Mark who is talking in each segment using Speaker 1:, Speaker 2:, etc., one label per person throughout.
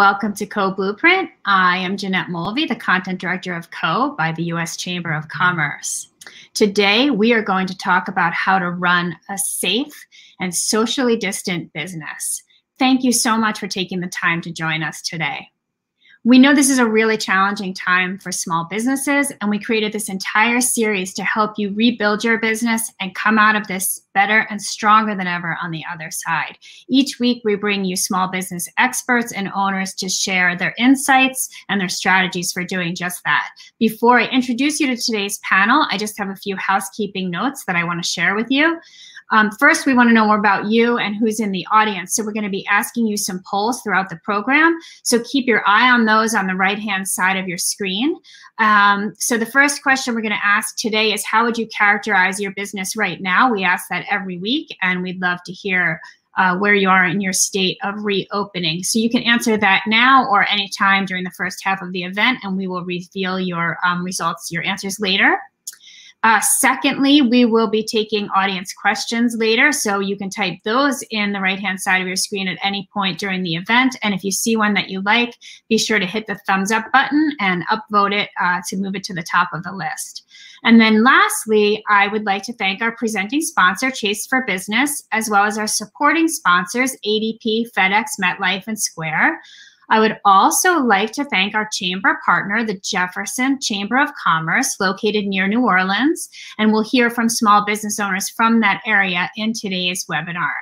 Speaker 1: Welcome to Co Blueprint. I am Jeanette Mulvey, the content director of Co by the U.S. Chamber of Commerce. Today, we are going to talk about how to run a safe and socially distant business. Thank you so much for taking the time to join us today. We know this is a really challenging time for small businesses, and we created this entire series to help you rebuild your business and come out of this better and stronger than ever on the other side. Each week, we bring you small business experts and owners to share their insights and their strategies for doing just that. Before I introduce you to today's panel, I just have a few housekeeping notes that I want to share with you. Um, first, we want to know more about you and who's in the audience. So we're going to be asking you some polls throughout the program. So keep your eye on those on the right-hand side of your screen. Um, so the first question we're going to ask today is how would you characterize your business right now? We ask that every week, and we'd love to hear uh, where you are in your state of reopening. So you can answer that now or anytime during the first half of the event, and we will reveal your um, results, your answers later. Uh, secondly, we will be taking audience questions later, so you can type those in the right-hand side of your screen at any point during the event. And if you see one that you like, be sure to hit the thumbs up button and upvote it uh, to move it to the top of the list. And then lastly, I would like to thank our presenting sponsor, Chase for Business, as well as our supporting sponsors, ADP, FedEx, MetLife, and Square. I would also like to thank our chamber partner, the Jefferson Chamber of Commerce, located near New Orleans, and we'll hear from small business owners from that area in today's webinar.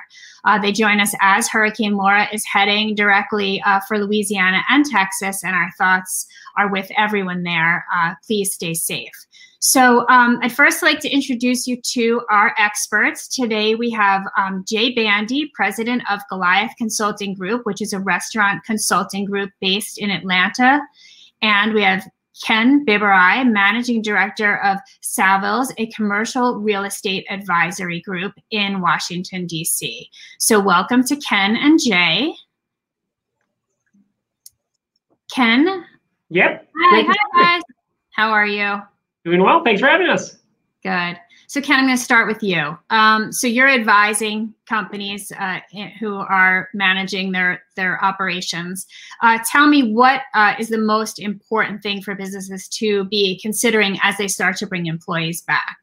Speaker 1: Uh, they join us as Hurricane Laura is heading directly uh, for Louisiana and Texas, and our thoughts are with everyone there. Uh, please stay safe. So um, I'd first like to introduce you to our experts. Today we have um, Jay Bandy, president of Goliath Consulting Group, which is a restaurant consulting group based in Atlanta. And we have Ken Biberaj, managing director of Savills, a commercial real estate advisory group in Washington, D.C. So welcome to Ken and Jay. Ken?
Speaker 2: Yep.
Speaker 1: Hi, hi guys. How are you?
Speaker 2: Doing well. Thanks for having us.
Speaker 1: Good. So, Ken, I'm going to start with you. Um, so, you're advising companies uh, who are managing their their operations. Uh, tell me what uh, is the most important thing for businesses to be considering as they start to bring employees back.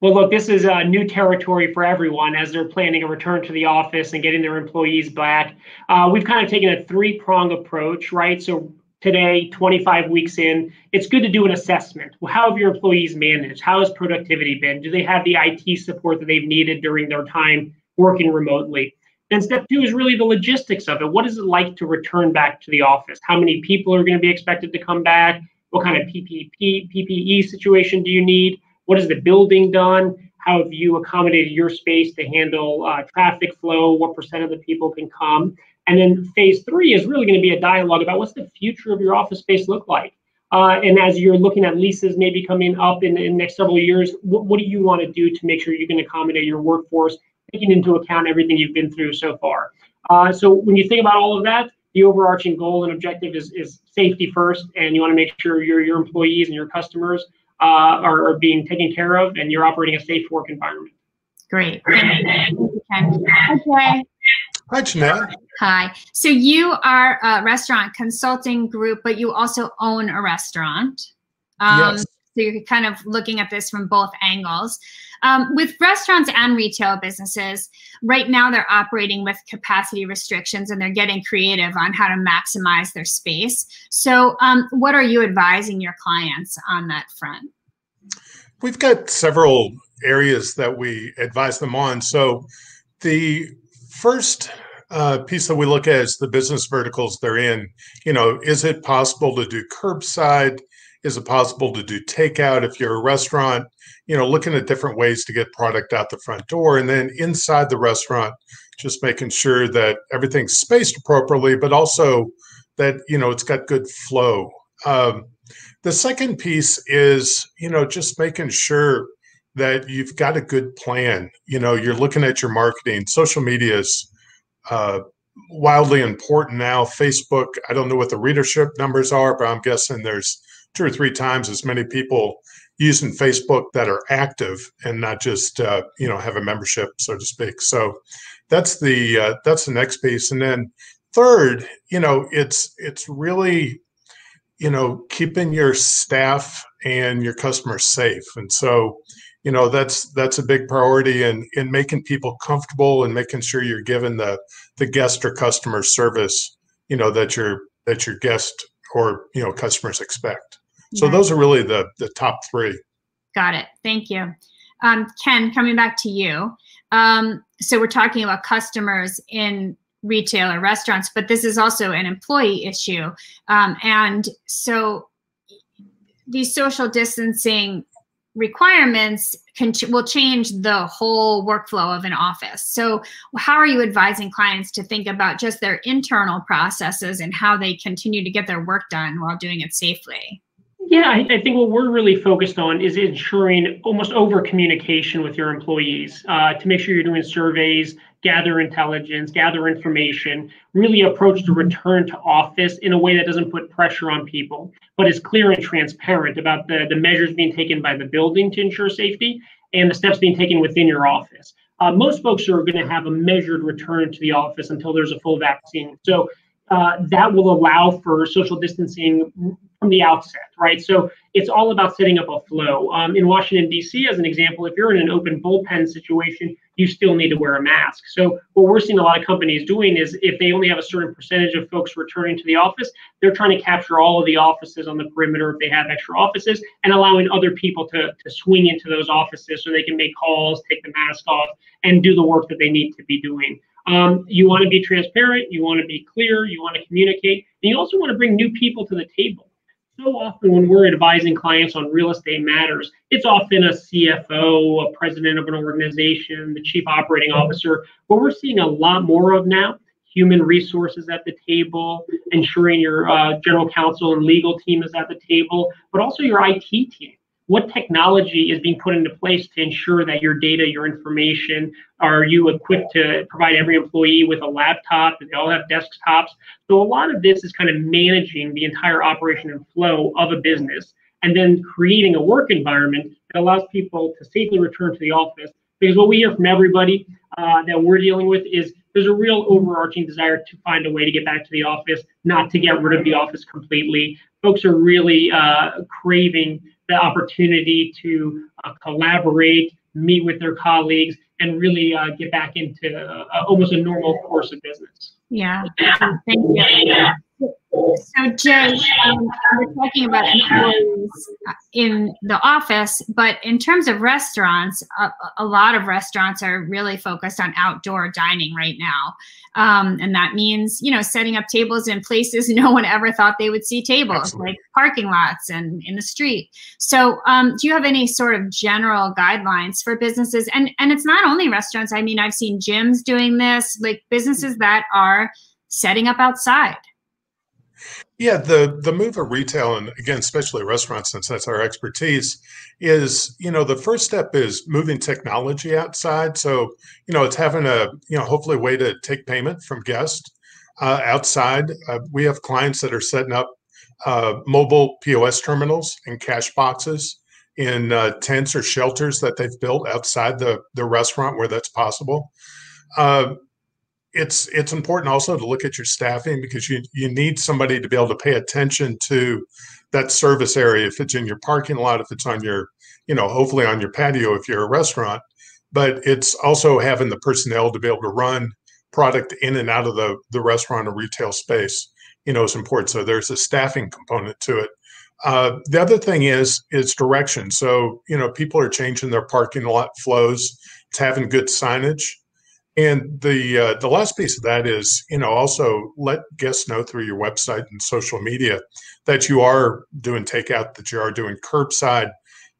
Speaker 2: Well, look, this is a new territory for everyone as they're planning a return to the office and getting their employees back. Uh, we've kind of taken a three prong approach, right? So today, 25 weeks in, it's good to do an assessment. How have your employees managed? How has productivity been? Do they have the IT support that they've needed during their time working remotely? Then step two is really the logistics of it. What is it like to return back to the office? How many people are going to be expected to come back? What kind of PPP, PPE situation do you need? What is the building done? How have you accommodated your space to handle uh, traffic flow? What percent of the people can come? And then phase three is really going to be a dialogue about what's the future of your office space look like. Uh, and as you're looking at leases maybe coming up in, in the next several years, what, what do you want to do to make sure you can accommodate your workforce, taking into account everything you've been through so far? Uh, so when you think about all of that, the overarching goal and objective is, is safety first, and you want to make sure your, your employees and your customers uh, are, are being taken care of and you're operating a safe work environment.
Speaker 1: Great. Okay.
Speaker 3: Hi, Jeanette.
Speaker 1: Hi. So you are a restaurant consulting group, but you also own a restaurant. Um, yes. So you're kind of looking at this from both angles. Um, with restaurants and retail businesses, right now they're operating with capacity restrictions and they're getting creative on how to maximize their space. So, um, what are you advising your clients on that front?
Speaker 3: We've got several areas that we advise them on. So, the first uh, piece that we look at is the business verticals they're in. You know, is it possible to do curbside? Is it possible to do takeout if you're a restaurant? You know, looking at different ways to get product out the front door. And then inside the restaurant, just making sure that everything's spaced appropriately, but also that, you know, it's got good flow. Um, the second piece is, you know, just making sure that you've got a good plan. You know, you're looking at your marketing. Social media is uh, wildly important now. Facebook, I don't know what the readership numbers are, but I'm guessing there's two or three times as many people using Facebook that are active and not just uh, you know have a membership, so to speak. So that's the uh, that's the next piece, and then third, you know, it's it's really, you know, keeping your staff and your customers safe. And so, you know, that's that's a big priority in in making people comfortable and making sure you're giving the the guest or customer service, you know, that your that your guest or you know customers expect. So yeah. those are really the the top three.
Speaker 1: Got it. Thank you. Um, Ken, coming back to you. Um, so we're talking about customers in retail or restaurants, but this is also an employee issue. Um, and so these social distancing requirements can will change the whole workflow of an office. So how are you advising clients to think about just their internal processes and how they continue to get their work done while doing it safely?
Speaker 2: Yeah, I, I, think what we're really focused on is ensuring almost over communication with your employees uh, to make sure you're doing surveys, gather intelligence, gather information, really approach the return to office in a way that doesn't put pressure on people, but is clear and transparent about the, the measures being taken by the building to ensure safety and the steps being taken within your office. Uh, most folks are going to have a measured return to the office until there's a full vaccine. So uh, that will allow for social distancing from the outset, right? So it's all about setting up a flow. Um, in Washington, D.C., as an example, if you're in an open bullpen situation, you still need to wear a mask. So what we're seeing a lot of companies doing is if they only have a certain percentage of folks returning to the office, they're trying to capture all of the offices on the perimeter if they have extra offices and allowing other people to, to swing into those offices so they can make calls, take the mask off, and do the work that they need to be doing. Um, you want to be transparent, you want to be clear, you want to communicate, and you also want to bring new people to the table. So often, when we're advising clients on real estate matters, it's often a CFO, a president of an organization, the chief operating officer. What we're seeing a lot more of now human resources at the table, ensuring your uh, general counsel and legal team is at the table, but also your IT team what technology is being put into place to ensure that your data, your information, are you equipped to provide every employee with a laptop? Do they all have desktops? So a lot of this is kind of managing the entire operation and flow of a business and then creating a work environment that allows people to safely return to the office. Because what we hear from everybody uh, that we're dealing with is there's a real overarching desire to find a way to get back to the office, not to get rid of the office completely. Folks are really uh, craving the opportunity to uh, collaborate, meet with their colleagues, and really uh, get back into uh, almost a normal course of business.
Speaker 1: Yeah, thank you. So, Jay, um, we're talking about employees in the office, but in terms of restaurants, a, a, lot of restaurants are really focused on outdoor dining right now. Um, and that means, you know, setting up tables in places no one ever thought they would see tables, Absolutely. like parking lots and in the street. So, um, do you have any sort of general guidelines for businesses? And and it's not only restaurants. I mean, I've seen gyms doing this, like businesses that are setting up outside.
Speaker 3: Yeah, the the move of retail and again, especially restaurants, since that's our expertise, is you know the first step is moving technology outside. So you know it's having a you know hopefully way to take payment from guests uh, outside. Uh, we have clients that are setting up uh, mobile POS terminals and cash boxes in uh, tents or shelters that they've built outside the the restaurant where that's possible. It's it's important also to look at your staffing because you you need somebody to be able to pay attention to that service area if it's in your parking lot if it's on your you know hopefully on your patio if you're a restaurant. But it's also having the personnel to be able to run product in and out of the the restaurant or retail space you know is important. So there's a staffing component to it. Uh, the other thing is is direction. So you know people are changing their parking lot flows. It's having good signage and the uh, the last piece of that is, you know, also let guests know through your website and social media that you are doing takeout, that you are doing curbside.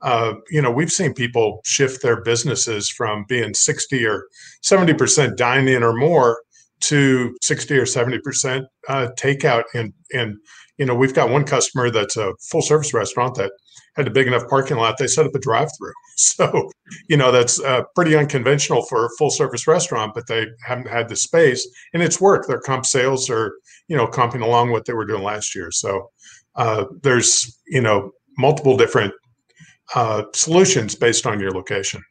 Speaker 3: Uh, you know, we've seen people shift their businesses from being 60 or 70% dine in or more to 60 or 70% uh, takeout. And, and, you know, we've got one customer that's a full service restaurant that had a big enough parking lot, they set up a drive through. So, you know, that's uh, pretty unconventional for a full service restaurant, but they haven't had the space and it's worked. Their comp sales are, you know, comping along what they were doing last year. So uh, there's, you know, multiple different uh, solutions based on your location.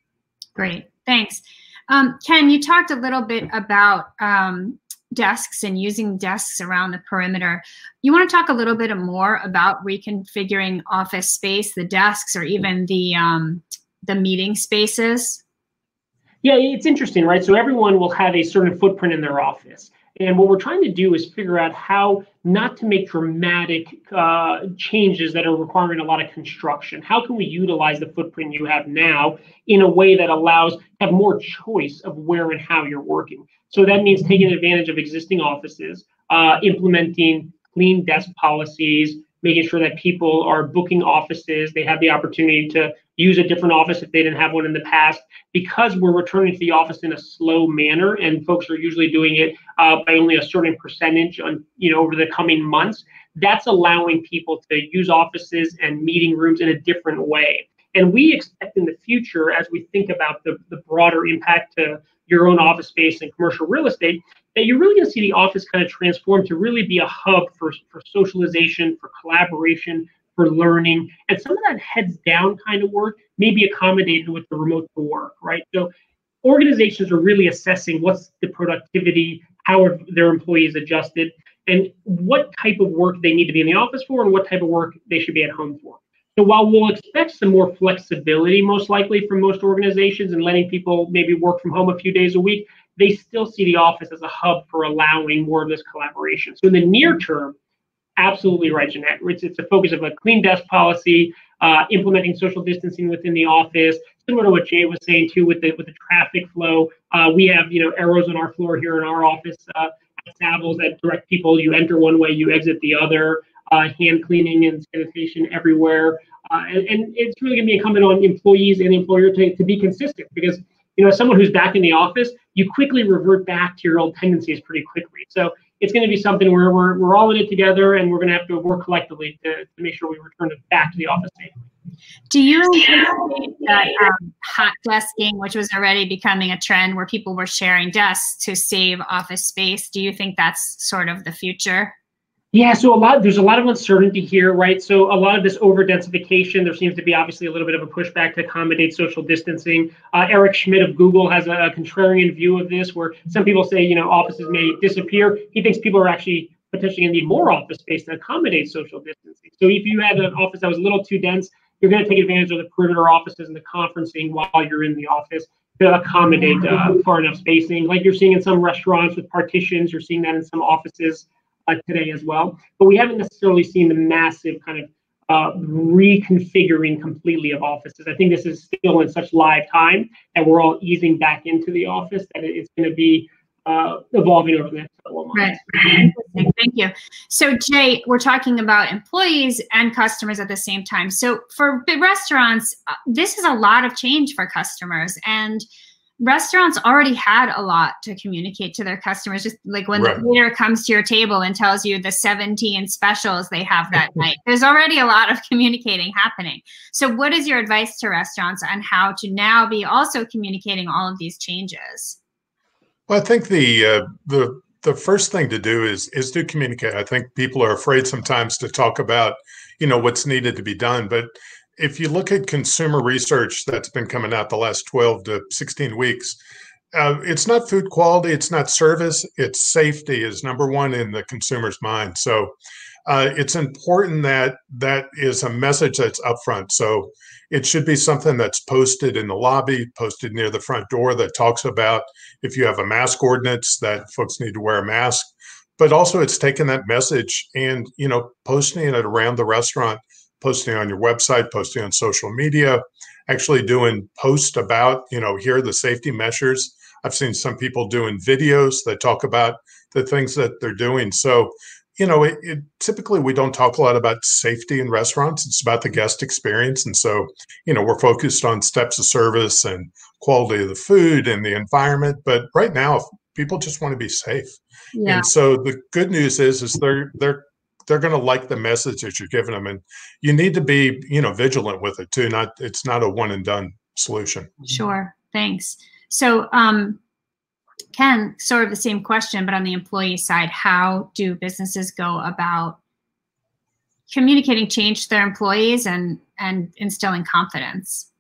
Speaker 1: Great. Thanks. Um, Ken, you talked a little bit about um, desks and using desks around the perimeter. You want to talk a little bit more about reconfiguring office space, the desks, or even the um, the meeting spaces?
Speaker 2: Yeah, it's interesting, right? So everyone will have a certain footprint in their office. And what we're trying to do is figure out how not to make dramatic uh, changes that are requiring a lot of construction. How can we utilize the footprint you have now in a way that allows have more choice of where and how you're working? So that means taking advantage of existing offices, uh, implementing clean desk policies, making sure that people are booking offices. They have the opportunity to use a different office if they didn't have one in the past. Because we're returning to the office in a slow manner, and folks are usually doing it uh, by only a certain percentage on you know over the coming months. That's allowing people to use offices and meeting rooms in a different way. And we expect in the future, as we think about the, the broader impact to your own office space and commercial real estate, that you're really going to see the office kind of transform to really be a hub for, for socialization, for collaboration, for learning. And some of that heads down kind of work may be accommodated with the remote to work, right? So organizations are really assessing what's the productivity, how are their employees adjusted, and what type of work they need to be in the office for and what type of work they should be at home for. So while we'll expect some more flexibility, most likely from most organizations, and letting people maybe work from home a few days a week, they still see the office as a hub for allowing more of this collaboration. So in the near term, absolutely right, Jeanette. It's, it's a focus of a clean desk policy, uh, implementing social distancing within the office, similar to what Jay was saying too with the with the traffic flow. Uh, we have you know arrows on our floor here in our office uh, at Savills that direct people. You enter one way, you exit the other. Uh, hand cleaning and sanitation everywhere. Uh, and, and, it's really going to be incumbent on employees and the employer to, to be consistent because you know someone who's back in the office you quickly revert back to your old tendencies pretty quickly so it's going to be something where we're, we're all in it together and we're going to have to work collectively to, to make sure we return it back to the office
Speaker 1: do you anticipate that um, hot desking, which was already becoming a trend where people were sharing desks to save office space, do you think that's sort of the future?
Speaker 2: Yeah, so a lot there's a lot of uncertainty here, right? So a lot of this over densification, there seems to be obviously a little bit of a pushback to accommodate social distancing. Uh, Eric Schmidt of Google has a, a, contrarian view of this, where some people say you know offices may disappear. He thinks people are actually potentially going to need more office space to accommodate social distancing. So if you had an office that was a little too dense, you're going to take advantage of the perimeter offices and the conferencing while you're in the office to accommodate uh, far enough spacing, like you're seeing in some restaurants with partitions. You're seeing that in some offices uh, today as well. But we haven't necessarily seen the massive kind of uh, reconfiguring completely of offices. I think this is still in such live time that we're all easing back into the office that it's going to be uh, evolving over the next couple of months.
Speaker 1: Right. Thank you. So, Jay, we're talking about employees and customers at the same time. So, for restaurants, uh, this is a lot of change for customers. And restaurants already had a lot to communicate to their customers just like when right. the waiter comes to your table and tells you the 17 specials they have that night. There's already a lot of communicating happening. So what is your advice to restaurants on how to now be also communicating all of these changes?
Speaker 3: Well i think the uh, the the first thing to do is is to communicate. I think people are afraid sometimes to talk about you know what's needed to be done but if you look at consumer research that's been coming out the last 12 to 16 weeks, uh, it's not food quality, it's not service, it's safety is number one in the consumer's mind. So uh, it's important that that is a message that's upfront. So it should be something that's posted in the lobby, posted near the front door that talks about if you have a mask ordinance that folks need to wear a mask. But also, it's taking that message and you know posting it around the restaurant posting on your website, posting on social media, actually doing posts about, you know, here are the safety measures. I've seen some people doing videos that talk about the things that they're doing. So, you know, it, it, typically we don't talk a lot about safety in restaurants. It's about the guest experience. And so, you know, we're focused on steps of service and quality of the food and the environment. But right now, people just want to be safe. Yeah. And so the good news is, is they're they're they're going to like the message that you're giving them and you need to be you know vigilant with it too not it's not a one and done solution.
Speaker 1: Sure thanks. So um ken sort of the same question but on the employee side how do businesses go about communicating change to their employees and and instilling confidence?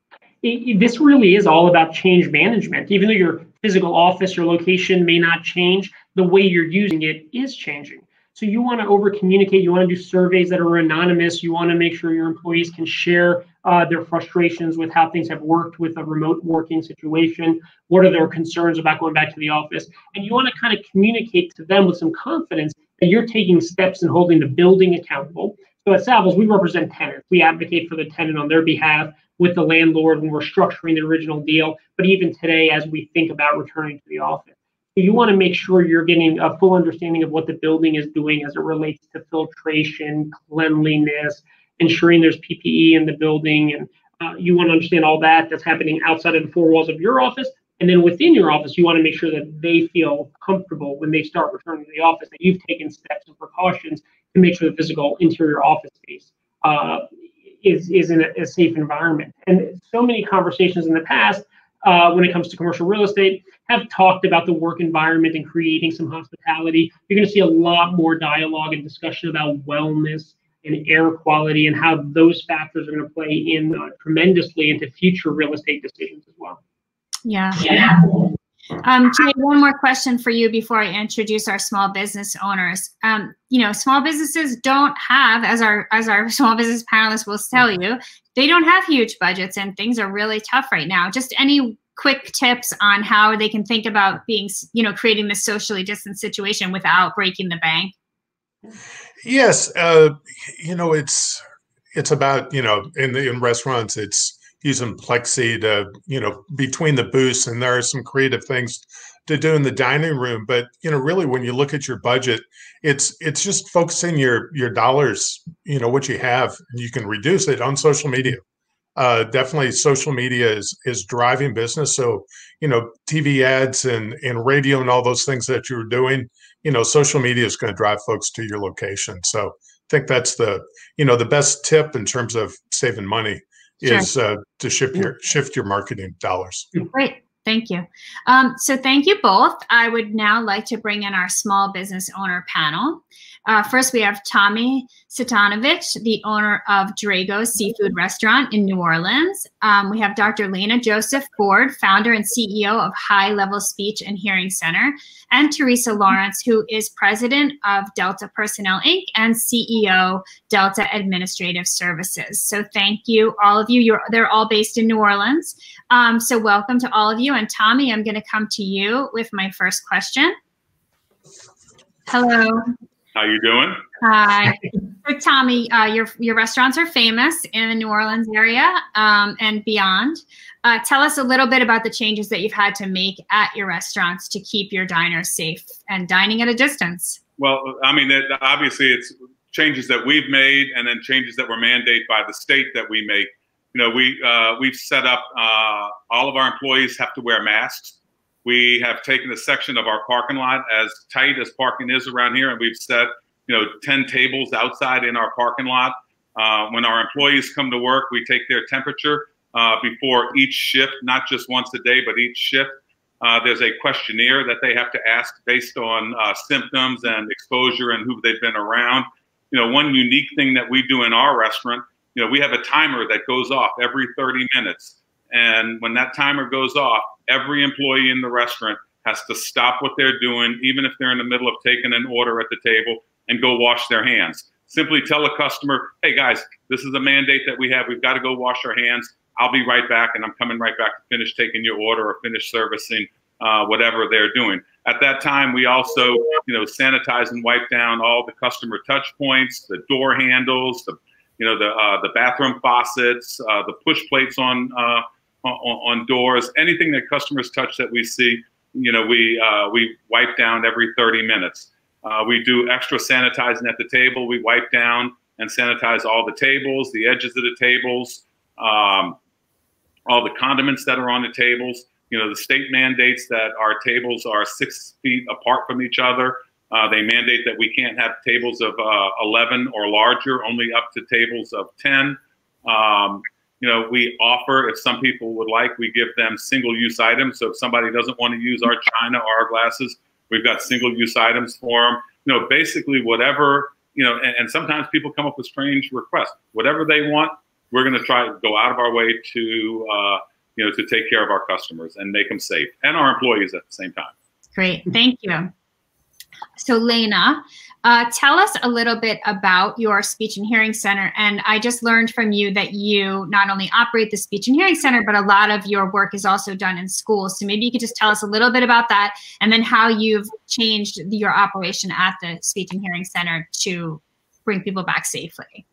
Speaker 2: It, this really is all about change management. Even though your physical office your location may not change the way you're using it is changing. So you want to over communicate. You want to do surveys that are anonymous. You want to make sure your employees can share uh, their frustrations with how things have worked with a remote working situation. What are their concerns about going back to the office? And you want to kind of communicate to them with some confidence that you're taking steps and holding the building accountable. So at Savills, we represent tenants. We advocate for the tenant on their behalf with the landlord when we're structuring the original deal. But even today, as we think about returning to the office you want to make sure you're getting a full understanding of what the building is doing as it relates to filtration, cleanliness, ensuring there's PPE in the building, and uh, you want to understand all that that's happening outside of the four walls of your office. And then within your office, you want to make sure that they feel comfortable when they start returning to the office, that you've taken steps and precautions to make sure the physical interior office space uh, is, is in a, a safe environment. And so many conversations in the past uh, when it comes to commercial real estate have talked about the work environment and creating some hospitality. You're going to see a lot more dialogue and discussion about wellness and air quality and how those factors are going to play in uh, tremendously into future real estate decisions as well.
Speaker 1: Yeah. yeah. Um, Jay, one more question for you before I introduce our small business owners. Um, you know, small businesses don't have, as our as our small business panelists will tell you, they don't have huge budgets, and things are really tough right now. Just any quick tips on how they can think about being, you know, creating this socially distant situation without breaking the bank?
Speaker 3: Yes, uh, you know, it's it's about you know in the in restaurants it's using plexi to you know between the booths and there are some creative things to do in the dining room. But you know really when you look at your budget it's it's just focusing your your dollars you know what you have you can reduce it on social media. Uh, definitely social media is is driving business. So you know tv ads and and radio and all those things that you're doing you know social media is going to drive folks to your location. So i think that's the you know the best tip in terms of saving money sure. is uh, to shift your shift your marketing dollars.
Speaker 1: Great. Thank you. Um, so thank you both. I would now like to bring in our small business owner panel. Uh, first, we have Tommy Cvitanovich, the owner of Drago's Seafood Restaurant in New Orleans. Um, we have Dr. Lana Joseph Ford, founder and CEO of High Level Speech and Hearing Center, and Teresa Lawrence, who is president of Delta Personnel Inc. and CEO Delta Administrative Services. So thank you, all of you. You're, they're all based in New Orleans. Um, so welcome to all of you. And Tommy, I'm going to come to you with my first question. Hello.
Speaker 4: How you doing?
Speaker 1: Hi, so Tommy. Uh, your your restaurants are famous in the New Orleans area um, and beyond. Uh, tell us a little bit about the changes that you've had to make at your restaurants to keep your diners safe and dining at a distance.
Speaker 4: Well, I mean, it, obviously, it's changes that we've made, and then changes that were mandated by the state that we make. You know, we uh, we've set up uh, all of our employees have to wear masks we have taken a section of our parking lot as tight as parking is around here, and we've set you know 10 tables outside in our parking lot. Uh, when our employees come to work, we take their temperature uh, before each shift, not just once a day, but each shift. Uh, there's a questionnaire that they have to ask based on uh, symptoms and exposure and who they've been around. You know, one unique thing that we do in our restaurant, you know, we have a timer that goes off every 30 minutes. And when that timer goes off, every employee in the restaurant has to stop what they're doing, even if they're in the middle of taking an order at the table, and go wash their hands. Simply tell a customer, hey guys, this is a mandate that we have. We've got to go wash our hands. I'll be right back, and I'm coming right back to finish taking your order or finish servicing uh, whatever they're doing. At that time, we also, you know, sanitize and wipe down all the customer touch points, the door handles, the, you know, the uh, the bathroom faucets, uh, the push plates on uh, on, on doors, anything that customers touch that we see, you know, we uh, we wipe down every 30 minutes. Uh, we do extra sanitizing at the table. We wipe down and sanitize all the tables, the edges of the tables, um, all the condiments that are on the tables. You know, the state mandates that our tables are six feet apart from each other. Uh, they mandate that we can't have tables of uh, 11 or larger, only up to tables of 10. Um, you know, we offer, if some people would like, we give them single use items. So if somebody doesn't want to use our china or our glasses, we've got single use items for them. You know, basically whatever, you know, and, and sometimes people come up with strange requests. Whatever they want, we're going to try to go out of our way to, uh, you know, to take care of our customers and make them safe and our employees at the same time.
Speaker 1: Great. Thank you. So, Lana, uh, tell us a little bit about your Speech and Hearing Center. And I just learned from you that you not only operate the Speech and Hearing Center, but a lot of your work is also done in schools. So maybe you could just tell us a little bit about that and then how you've changed your operation at the Speech and Hearing Center to bring people back safely.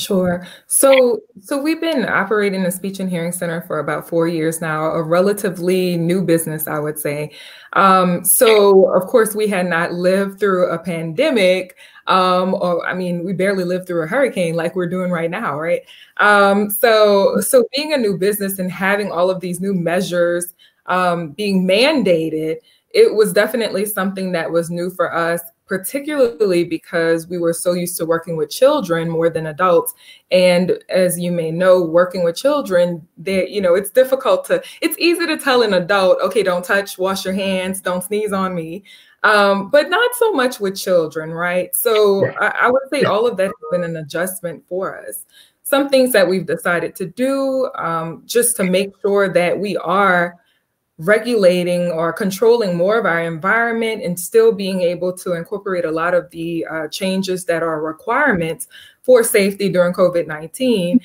Speaker 5: Sure. So, so we've been operating the Speech and Hearing Center for about four years now, a relatively new business, I would say. Um, so, of course, we had not lived through a pandemic, um, or I mean, we barely lived through a hurricane like we're doing right now, right? Um, so, so being a new business and having all of these new measures um, being mandated, it was definitely something that was new for us particularly because we were so used to working with children more than adults. And as you may know, working with children, they, you know, it's difficult to, it's easy to tell an adult, okay, don't touch, wash your hands, don't sneeze on me. Um, but not so much with children, right? So I, I would say all of that has been an adjustment for us. Some things that we've decided to do um, just to make sure that we are regulating or controlling more of our environment and still being able to incorporate a lot of the uh, changes that are requirements for safety during COVID 19.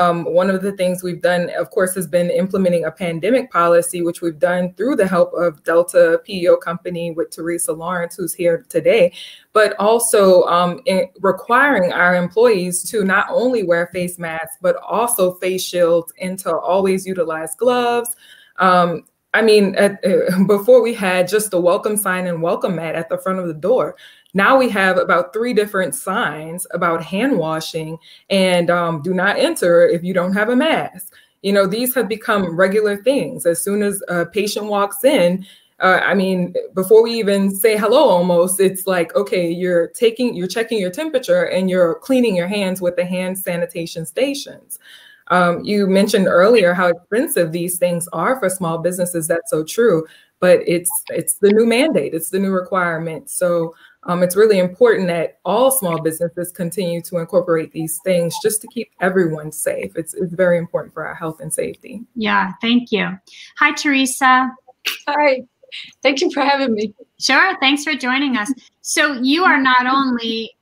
Speaker 5: Um, one of the things we've done, of course, has been implementing a pandemic policy, which we've done through the help of Delta PEO Company with Teresa Lawrence, who's here today, but also um, requiring our employees to not only wear face masks, but also face shields and to always utilize gloves. Um, I mean, at, uh, before we had just the welcome sign and welcome mat at the front of the door. Now we have about three different signs about hand washing and um, do not enter if you don't have a mask. You know, these have become regular things. As soon as a patient walks in, uh, I mean, before we even say hello, almost, it's like, okay, you're taking, you're checking your temperature and you're cleaning your hands with the hand sanitation stations. Um, you mentioned earlier how expensive these things are for small businesses. That's so true. But it's it's the new mandate. It's the new requirement. So um, it's really important that all small businesses continue to incorporate these things just to keep everyone safe. It's it's very important for our health and safety.
Speaker 1: Yeah. Thank you. Hi, Teresa.
Speaker 6: Hi. Thank you for having me.
Speaker 1: Sure. Thanks for joining us. So you are not only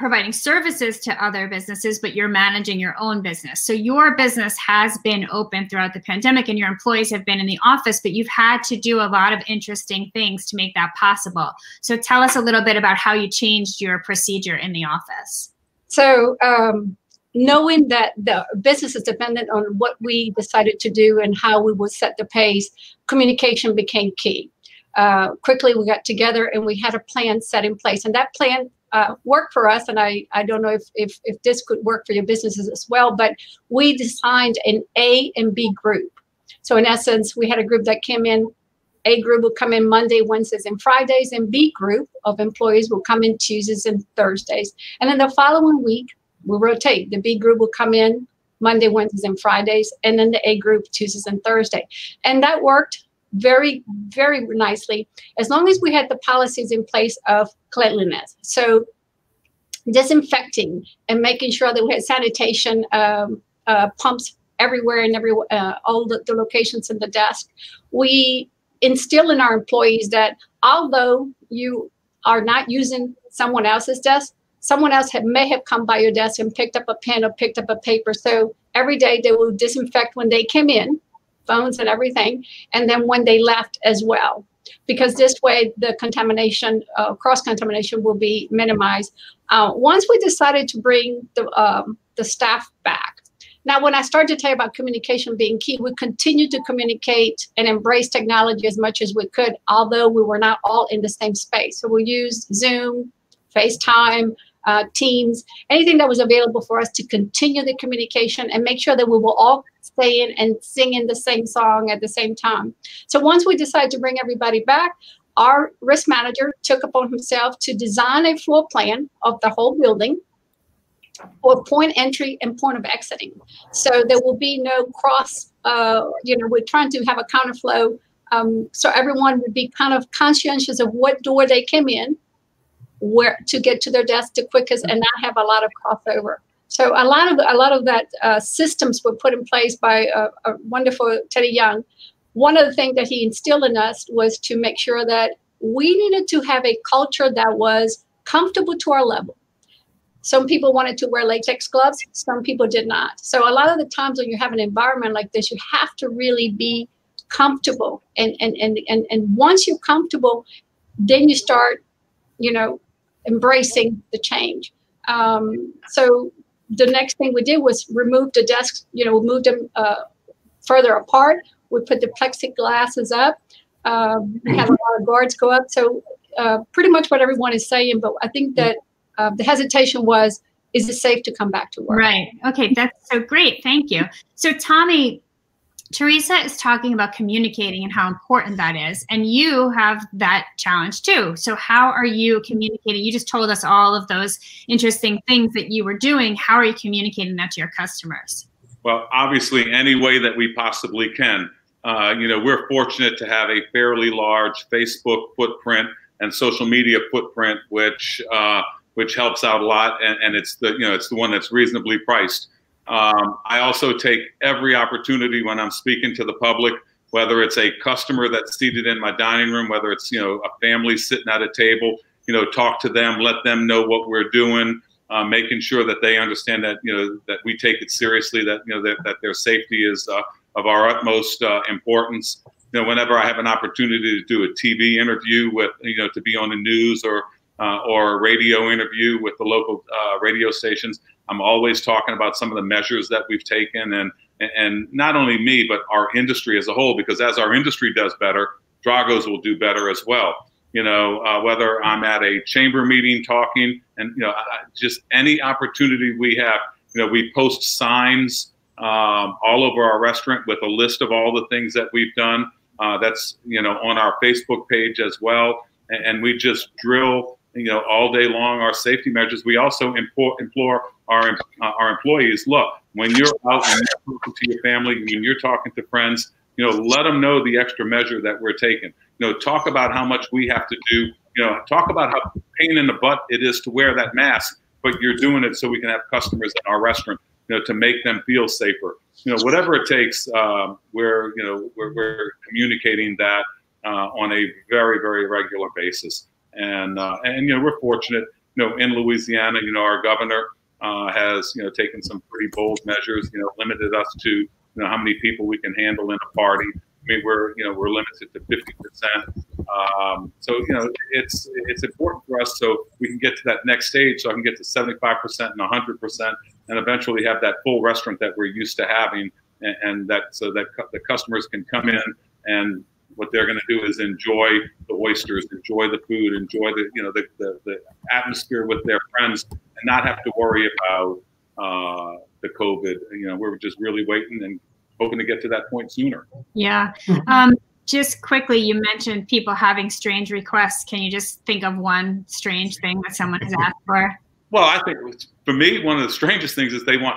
Speaker 1: providing services to other businesses, but you're managing your own business. So your business has been open throughout the pandemic and your employees have been in the office, but you've had to do a lot of interesting things to make that possible. So tell us a little bit about how you changed your procedure in the office.
Speaker 6: So, um, knowing that the business is dependent on what we decided to do and how we would set the pace, communication became key. Uh, quickly, we got together and we had a plan set in place, and that plan uh, work for us, and I, I don't know if, if, if this could work for your businesses as well, but we designed an A and B group. So in essence, we had a group that came in, A group will come in Monday, Wednesdays, and Fridays, and B group of employees will come in Tuesdays and Thursdays. And then the following week, we rotate. The B group will come in Monday, Wednesdays, and Fridays, and then the A group Tuesdays and Thursday. And that worked very, very nicely as long as we had the policies in place of cleanliness. So disinfecting and making sure that we had sanitation um, uh, pumps everywhere and every uh, all the, the locations in the desk. We instill in our employees that although you are not using someone else's desk, someone else have, may have come by your desk and picked up a pen or picked up a paper. So every day they will disinfect when they came in phones and everything, and then when they left as well. Because this way, the contamination, uh, cross contamination, will be minimized. Uh, once we decided to bring the um, the staff back, now, when I started to tell you about communication being key, we continued to communicate and embrace technology as much as we could, although we were not all in the same space. So we used Zoom, FaceTime, uh, Teams, anything that was available for us to continue the communication and make sure that we were all stay in and singing the same song at the same time. So once we decided to bring everybody back, our risk manager took upon himself to design a floor plan of the whole building for point entry and point of exiting. So there will be no cross, uh, you know, we're trying to have a counterflow. Um, so everyone would be kind of conscientious of what door they came in where to get to their desk the quickest and not have a lot of crossover. So a lot of a lot of that uh, systems were put in place by a, a, wonderful Teddy Young. One of the things that he instilled in us was to make sure that we needed to have a culture that was comfortable to our level. Some people wanted to wear latex gloves, some people did not. So a lot of the times when you have an environment like this, you have to really be comfortable. And and and and, and once you're comfortable, then you start, you know, embracing the change. Um, so the next thing we did was remove the desks, you know, moved them uh, further apart. We put the plexiglasses up. We had a lot of guards go up. So uh, pretty much what everyone is saying, but I think that uh, the hesitation was, is it safe to come back to work?
Speaker 1: Right. Okay, that's so great. Thank you. So Tommy, Teresa is talking about communicating and how important that is. And you have that challenge too. So, how are you communicating? You just told us all of those interesting things that you were doing. How are you communicating that to your customers?
Speaker 4: Well, obviously, any way that we possibly can. Uh, you know, we're fortunate to have a fairly large Facebook footprint and social media footprint, which uh, which helps out a lot, and, and it's the you know it's the one that's reasonably priced. Um, I also take every opportunity when I'm speaking to the public, whether it's a customer that's seated in my dining room, whether it's you know a family sitting at a table, you know, talk to them, let them know what we're doing, uh, making sure that they understand that you know that we take it seriously, that you know that, that their safety is uh, of our utmost uh, importance. You know, whenever I have an opportunity to do a TV interview with you know to be on the news or uh, or a radio interview with the local uh, radio stations, I'm always talking about some of the measures that we've taken and and not only me, but our industry as a whole, because as our industry does better, Drago's will do better as well. You know, uh, whether I'm at a chamber meeting talking and, you know, just any opportunity we have, you know, we post signs um, all over our restaurant with a list of all the things that we've done. Uh, that's, you know, on our Facebook page as well. And, and we just drill you know, all day long our safety measures. We also implore, implore our uh, our employees, look, when you're out and you're talking to your family, when you're talking to friends, you know, let them know the extra measure that we're taking. You know, talk about how much we have to do. You know, talk about how pain in the butt it is to wear that mask, but you're doing it so we can have customers in our restaurant. You know, to make them feel safer. You know, whatever it takes, um, we're you know we're, we're communicating that uh, on a very very regular basis. And uh, and you know we're fortunate. You know, in Louisiana, you know our governor uh, has you know taken some pretty bold measures. You know, limited us to you know how many people we can handle in a party. I mean, we're you know we're limited to 50 percent. Um, so you know it's it's important for us so we can get to that next stage. So I can get to 75 percent and 100 percent, and eventually have that full restaurant that we're used to having, and, and that so that cu- the customers can come in and what they're going to do is enjoy the oysters, enjoy the food, enjoy the you know the, the, the atmosphere with their friends, and not have to worry about uh, the COVID. You know, we're just really waiting and hoping to get to that point sooner.
Speaker 1: Yeah. Um, just quickly, you mentioned people having strange requests. Can you just think of one strange thing that someone has asked for?
Speaker 4: Well, I think for me, one of the strangest things is they want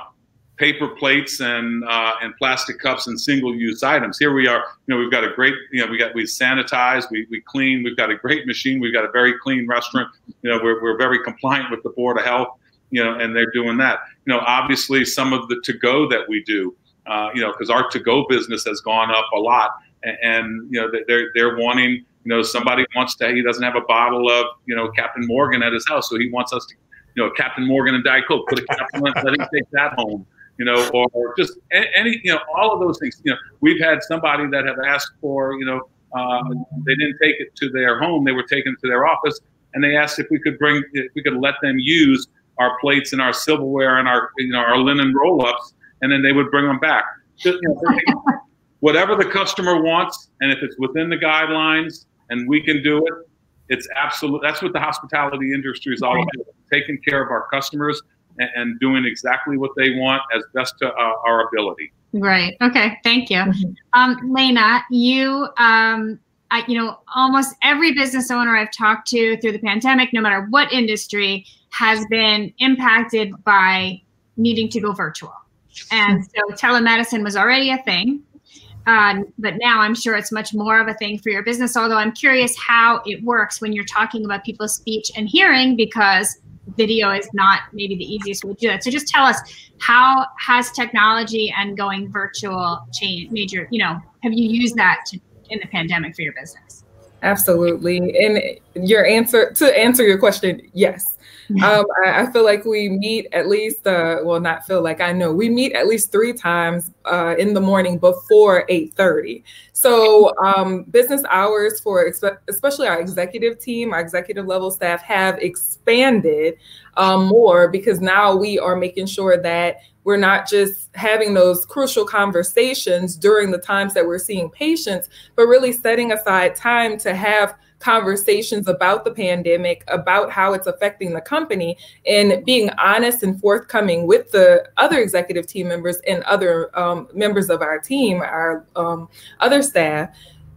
Speaker 4: paper plates and uh, and plastic cups and single-use items. Here we are. You know, we've got a great. You know, we got we sanitize, we we clean. We've got a great machine. We've got a very clean restaurant. You know, we're we're very compliant with the board of health. You know, and they're doing that. You know, obviously some of the to-go that we do. Uh, you know, because our to-go business has gone up a lot, and, and you know they're they're wanting. You know, somebody wants to. He doesn't have a bottle of you know Captain Morgan at his house, so he wants us to you know, Captain Morgan and Diet Coke, put a cap on it, let him take that home you know, or just any, you know, all of those things. You know, we've had somebody that have asked for, you know, uh, they didn't take it to their home; they were taken to their office, and they asked if we could bring, if we could let them use our plates and our silverware and our, you know, our linen roll-ups, and then they would bring them back. Just, you know, whatever the customer wants, and if it's within the guidelines and we can do it, it's absolute. That's what the hospitality industry is all about: taking care of our customers and, and doing exactly what they want as best to uh, our ability.
Speaker 1: Right. Okay. Thank you. Mm-hmm. Um, Lana, you, um, I, you know, almost every business owner I've talked to through the pandemic, no matter what industry, has been impacted by needing to go virtual. And so telemedicine was already a thing. Um, but now I'm sure it's much more of a thing for your business. Although I'm curious how it works when you're talking about people's speech and hearing, because video is not maybe the easiest way to do that. So just tell us how has technology and going virtual change major, you know, have you used that to, in the pandemic for your business?
Speaker 5: Absolutely. And your answer to answer your question, yes. Um, I, I, feel like we meet at least, uh, well, not feel like I know we meet at least three times uh, in the morning before 8:30. So um, business hours for especially our executive team, our executive level staff have expanded um, more because now we are making sure that we're not just having those crucial conversations during the times that we're seeing patients, but really setting aside time to have conversations about the pandemic, about how it's affecting the company, and being honest and forthcoming with the other executive team members and other um, members of our team, our um, other staff,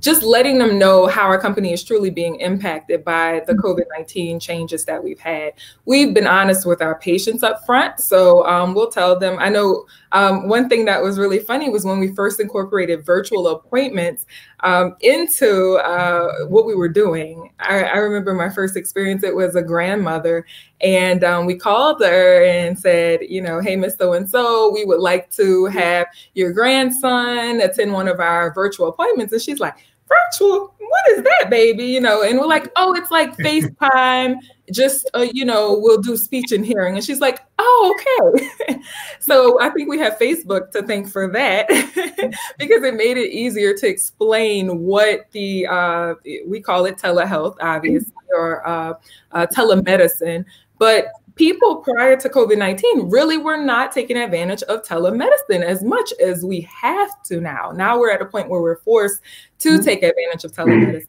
Speaker 5: just letting them know how our company is truly being impacted by the mm-hmm. COVID 19 changes that we've had. We've been honest with our patients up front. So um, we'll tell them. I know um, one thing that was really funny was when we first incorporated virtual appointments um, into uh, what we were doing. I, I, remember my first experience, it was a grandmother, and um, we called her and said, you know, hey, Miss So and so, we would like to have your grandson attend one of our virtual appointments. And she's like, virtual what is that baby? You know and we're like oh it's like facetime just uh, you know we'll do speech and hearing. And she's like oh okay. So i think we have facebook to thank for that because it made it easier to explain what the uh, we call it telehealth obviously or uh, uh telemedicine. But people prior to COVID 19 really were not taking advantage of telemedicine as much as we have to now. Now we're at a point where we're forced to mm-hmm. take advantage of telemedicine.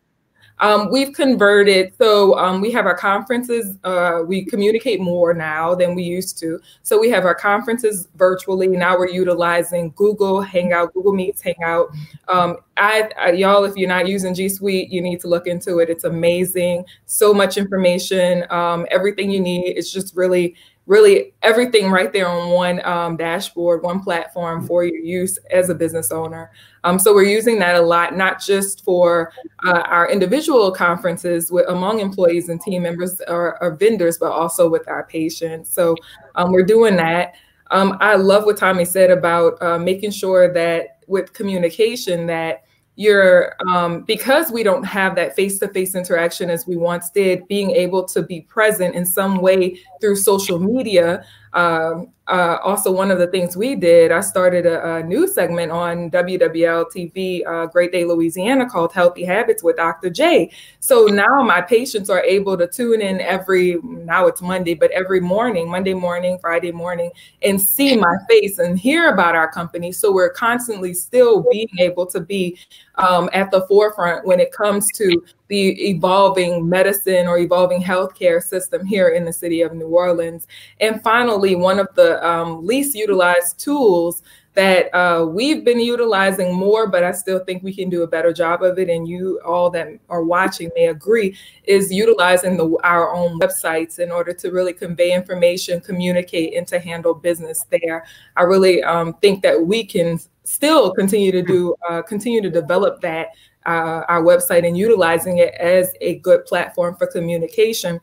Speaker 5: Um, we've converted, so um, we have our conferences. Uh, we communicate more now than we used to. So we have our conferences virtually. Now we're utilizing Google Hangout, Google Meets Hangout. Um, I, I, y'all, if you're not using G Suite, you need to look into it. It's amazing. So much information, um, everything you need. It's just really really everything right there on one um, dashboard, one platform for your use as a business owner. Um, so we're using that a lot, not just for uh, our individual conferences with, among employees and team members or, or vendors, but also with our patients. So um, we're doing that. Um, I love what Tommy said about uh, making sure that with communication that you're um, because we don't have that face-to-face interaction as we once did being able to be present in some way through social media um, uh, also, one of the things we did, I started a, a new segment on WWL TV, uh, Great Day Louisiana, called Healthy Habits with Dr. J. So now my patients are able to tune in every, now it's Monday, but every morning, Monday morning, Friday morning, and see my face and hear about our company. So we're constantly still being able to be um, at the forefront when it comes to the evolving medicine or evolving healthcare system here in the city of New Orleans. And finally, one of the um, least utilized tools that uh, we've been utilizing more, but I still think we can do a better job of it. And you all that are watching may agree is utilizing the, our own websites in order to really convey information, communicate, and to handle business there. I really um, think that we can still continue to do, uh, continue to develop that uh, our website and utilizing it as a good platform for communication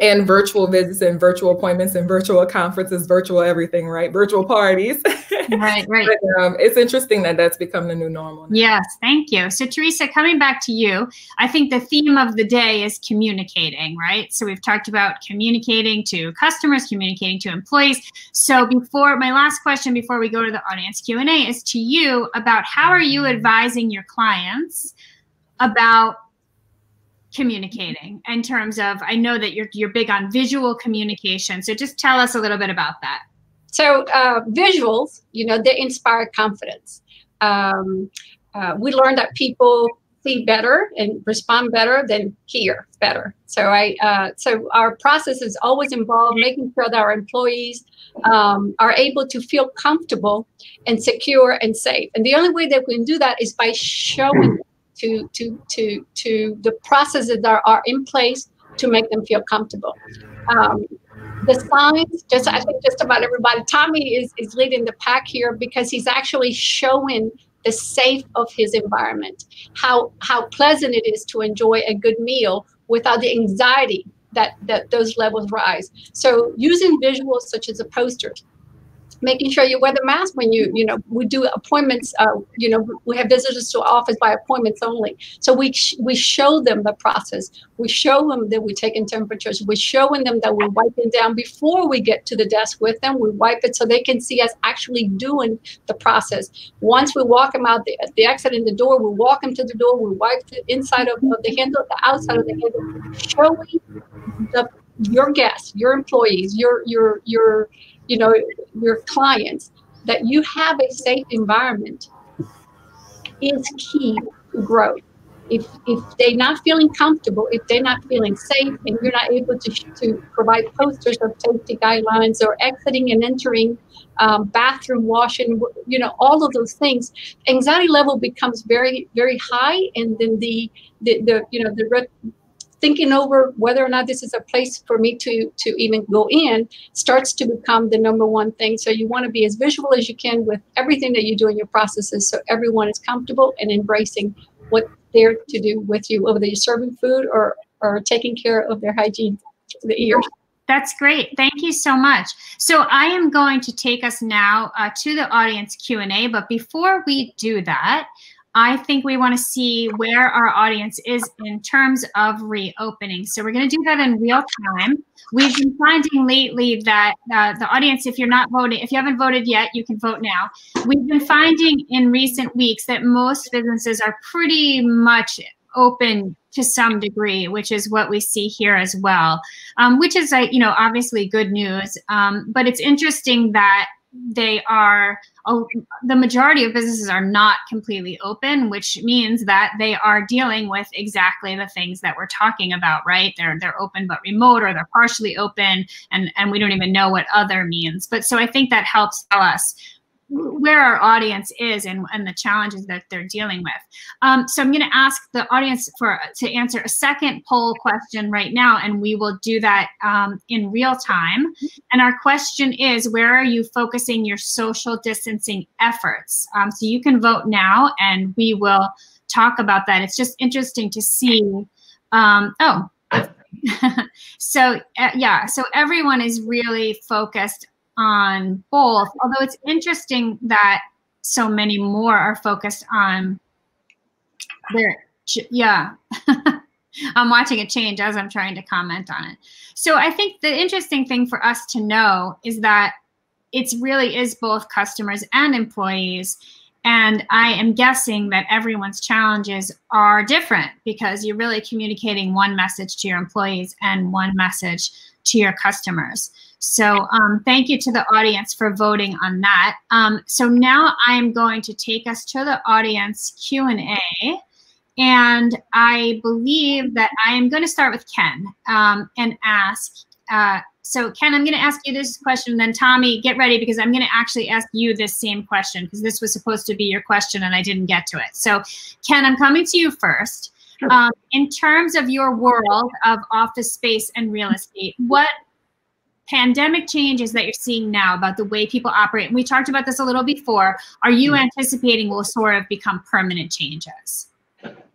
Speaker 5: and virtual visits and virtual appointments and virtual conferences, virtual everything, right? Virtual parties.
Speaker 1: Right, right.
Speaker 5: but, um, it's interesting that that's become the new normal. Now.
Speaker 1: Yes, thank you. So, Teresa, coming back to you, I think the theme of the day is communicating, right? So, we've talked about communicating to customers, communicating to employees. So, before my last question, before we go to the audience Q and A, is to you about how are you advising your clients about communicating in terms of i know that you're you're big on visual communication. So just tell us a little bit about that.
Speaker 6: So uh, visuals you know they inspire confidence. Um, uh, we learned that people see better and respond better than hear better. So i uh, so our process is always involved making sure that our employees um, are able to feel comfortable and secure and safe. And the only way that we can do that is by showing to to to to the processes that are in place to make them feel comfortable. Um, the signs, just I think just about everybody. Tommy is is leading the pack here because he's actually showing the safe of his environment, how how pleasant it is to enjoy a good meal without the anxiety that that those levels rise. So using visuals such as the posters, making sure you wear the mask when you you know we do appointments uh, you know we have visitors to office by appointments only. So we sh- we show them the process. We show them that we're taking temperatures. We're showing them that we're wiping down before we get to the desk with them. We wipe it so they can see us actually doing the process. Once we walk them out the, the exit in the door we walk them to the door. We wipe the inside of, of the handle the outside of the handle showing the your guests your employees your your your you know, your clients, that you have a safe environment is key to growth. If, if they're not feeling comfortable, if they're not feeling safe, and you're not able to, to provide posters of safety guidelines or exiting and entering um, bathroom washing, you know, all of those things, anxiety level becomes very, very high, and then the, the, the you know, the thinking over whether or not this is a place for me to to even go in starts to become the number one thing so you want to be as visual as you can with everything that you do in your processes so everyone is comfortable and embracing what they're to do with you whether you're serving food or or taking care of their hygiene the ears
Speaker 1: that's great. Thank you so much. So I am going to take us now uh, to the audience Q&A, but before we do that, I think we want to see where our audience is in terms of reopening. So we're going to do that in real time. We've been finding lately that uh, the audience, if you're not voting, if you haven't voted yet, you can vote now. We've been finding in recent weeks that most businesses are pretty much open to some degree, which is what we see here as well, um, which is, uh, you know, obviously good news. Um, but it's interesting that they are the majority of businesses are not completely open which means that they are dealing with exactly the things that we're talking about right? They're they're open but remote or they're partially open and and we don't even know what other means. But so i think that helps tell us where our audience is and, and the challenges that they're dealing with. Um, so I'm going to ask the audience for to answer a second poll question right now, and we will do that um, in real time. And our question is, where are you focusing your social distancing efforts? Um, so you can vote now, and we will talk about that. It's just interesting to see. Um, oh. so uh, yeah, so everyone is really focused on both, although it's interesting that so many more are focused on their, yeah. I'm watching it change as I'm trying to comment on it. So I think the interesting thing for us to know is that it really is both customers and employees. And I am guessing that everyone's challenges are different because you're really communicating one message to your employees and one message to your customers. So um, thank you to the audience for voting on that. Um, so now I'm going to take us to the audience Q&A. And I believe that I am going to start with Ken um, and ask, uh, so Ken, I'm going to ask you this question, and then Tommy, get ready because I'm going to actually ask you this same question because this was supposed to be your question and I didn't get to it. So Ken, I'm coming to you first. Um, in terms of your world of office space and real estate, what pandemic changes that you're seeing now about the way people operate, and we talked about this a little before, are you mm-hmm. anticipating will sort of become permanent changes?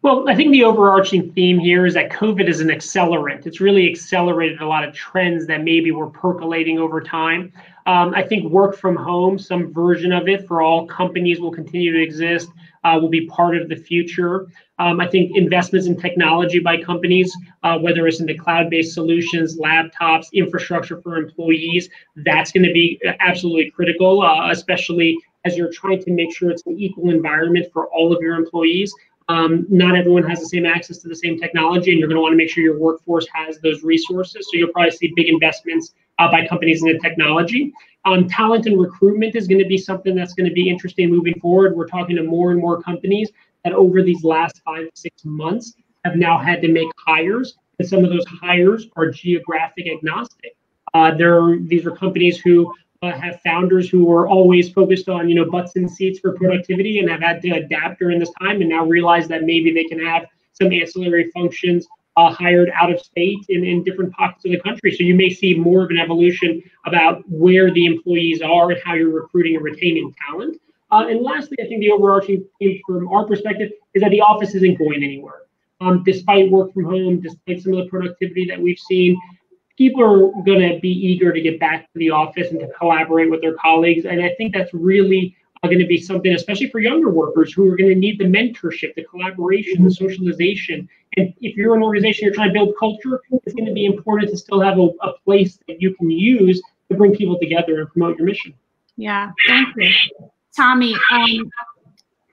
Speaker 2: Well, I think the overarching theme here is that COVID is an accelerant. It's really accelerated a lot of trends that maybe were percolating over time. Um, I think work from home, some version of it for all companies will continue to exist, uh, will be part of the future. Um, I think investments in technology by companies, uh, whether it's into cloud based solutions, laptops, infrastructure for employees, that's going to be absolutely critical, uh, especially as you're trying to make sure it's an equal environment for all of your employees. Um, not everyone has the same access to the same technology, and you're going to want to make sure your workforce has those resources. So you'll probably see big investments uh, by companies in the technology. Um, talent and recruitment is going to be something that's going to be interesting moving forward. We're talking to more and more companies that over these last five, six months have now had to make hires. And some of those hires are geographic agnostic. Uh, there, these are companies who uh, have founders who were always focused on, you know, butts and seats for productivity and have had to adapt during this time and now realize that maybe they can have some ancillary functions uh, hired out of state in, in different pockets of the country. So you may see more of an evolution about where the employees are and how you're recruiting and retaining talent. Uh, and lastly, I think the overarching theme from our perspective is that the office isn't going anywhere. Um, despite work from home, despite some of the productivity that we've seen, people are going to be eager to get back to the office and to collaborate with their colleagues. And I think that's really going to be something, especially for younger workers who are going to need the mentorship, the collaboration, the socialization. And if you're an organization, you're trying to build culture, it's going to be important to still have a, a place that you can use to bring people together and promote your mission.
Speaker 1: Yeah, thank you. Tommy, um,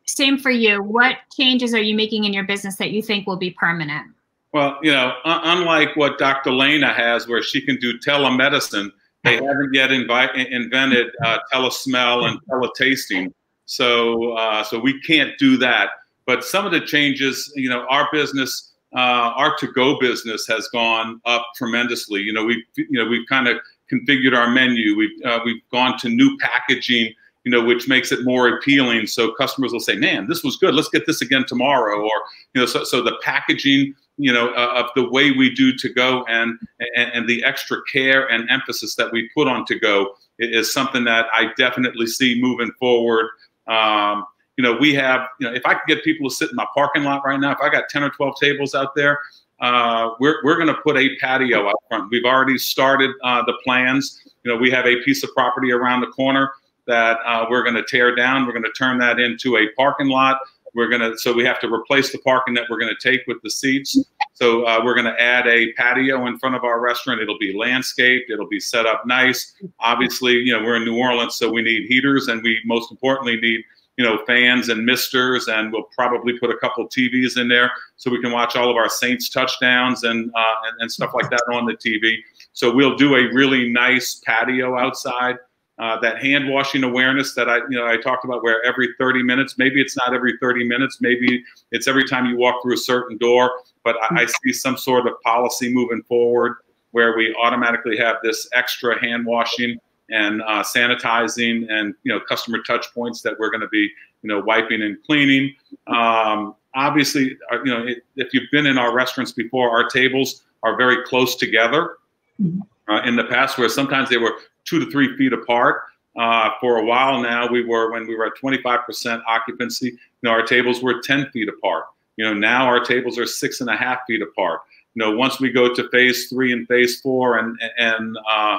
Speaker 1: same for you. What changes are you making in your business that you think will be permanent?
Speaker 4: Well, you know, unlike what Dr. Lana has, where she can do telemedicine, they haven't yet invite, invented uh, telesmell and teletasting. So, uh, so we can't do that. But some of the changes, you know, our business, uh, our to-go business has gone up tremendously. You know, we've, you know, we've kind of configured our menu. We've, uh, we've gone to new packaging you know, which makes it more appealing. So customers will say, "Man, this was good. Let's get this again tomorrow." Or you know, so so the packaging, you know, uh, of the way we do to go and, and and the extra care and emphasis that we put on to go is something that I definitely see moving forward. Um, you know, we have, you know, if I could get people to sit in my parking lot right now, if I got 10 or 12 tables out there, uh, we're, we're going to put a patio out front. We've already started uh, the plans. You know, we have a piece of property around the corner that uh, we're going to tear down. We're going to turn that into a parking lot. We're going to, so we have to replace the parking that we're going to take with the seats. So uh, we're going to add a patio in front of our restaurant. It'll be landscaped. It'll be set up nice. Obviously, you know, we're in New Orleans, so we need heaters and we most importantly need, you know, fans and misters. And we'll probably put a couple TVs in there so we can watch all of our Saints touchdowns and, uh, and, and stuff like that on the TV. So we'll do a really nice patio outside. Uh, that hand washing awareness that I, you know, I talked about where every 30 minutes, maybe it's not every 30 minutes, maybe it's every time you walk through a certain door, but I, I see some sort of policy moving forward where we automatically have this extra hand washing and uh, sanitizing and, you know, customer touch points that we're going to be, you know, wiping and cleaning. Um, obviously, uh, you know, if you've been in our restaurants before, our tables are very close together. Mm-hmm. Uh, in the past, where sometimes they were two to three feet apart. Uh, for a while now, we were when we were at 25% occupancy. You know, our tables were 10 feet apart. You know, now our tables are six and a half feet apart. You know, once we go to phase three and phase four, and and uh,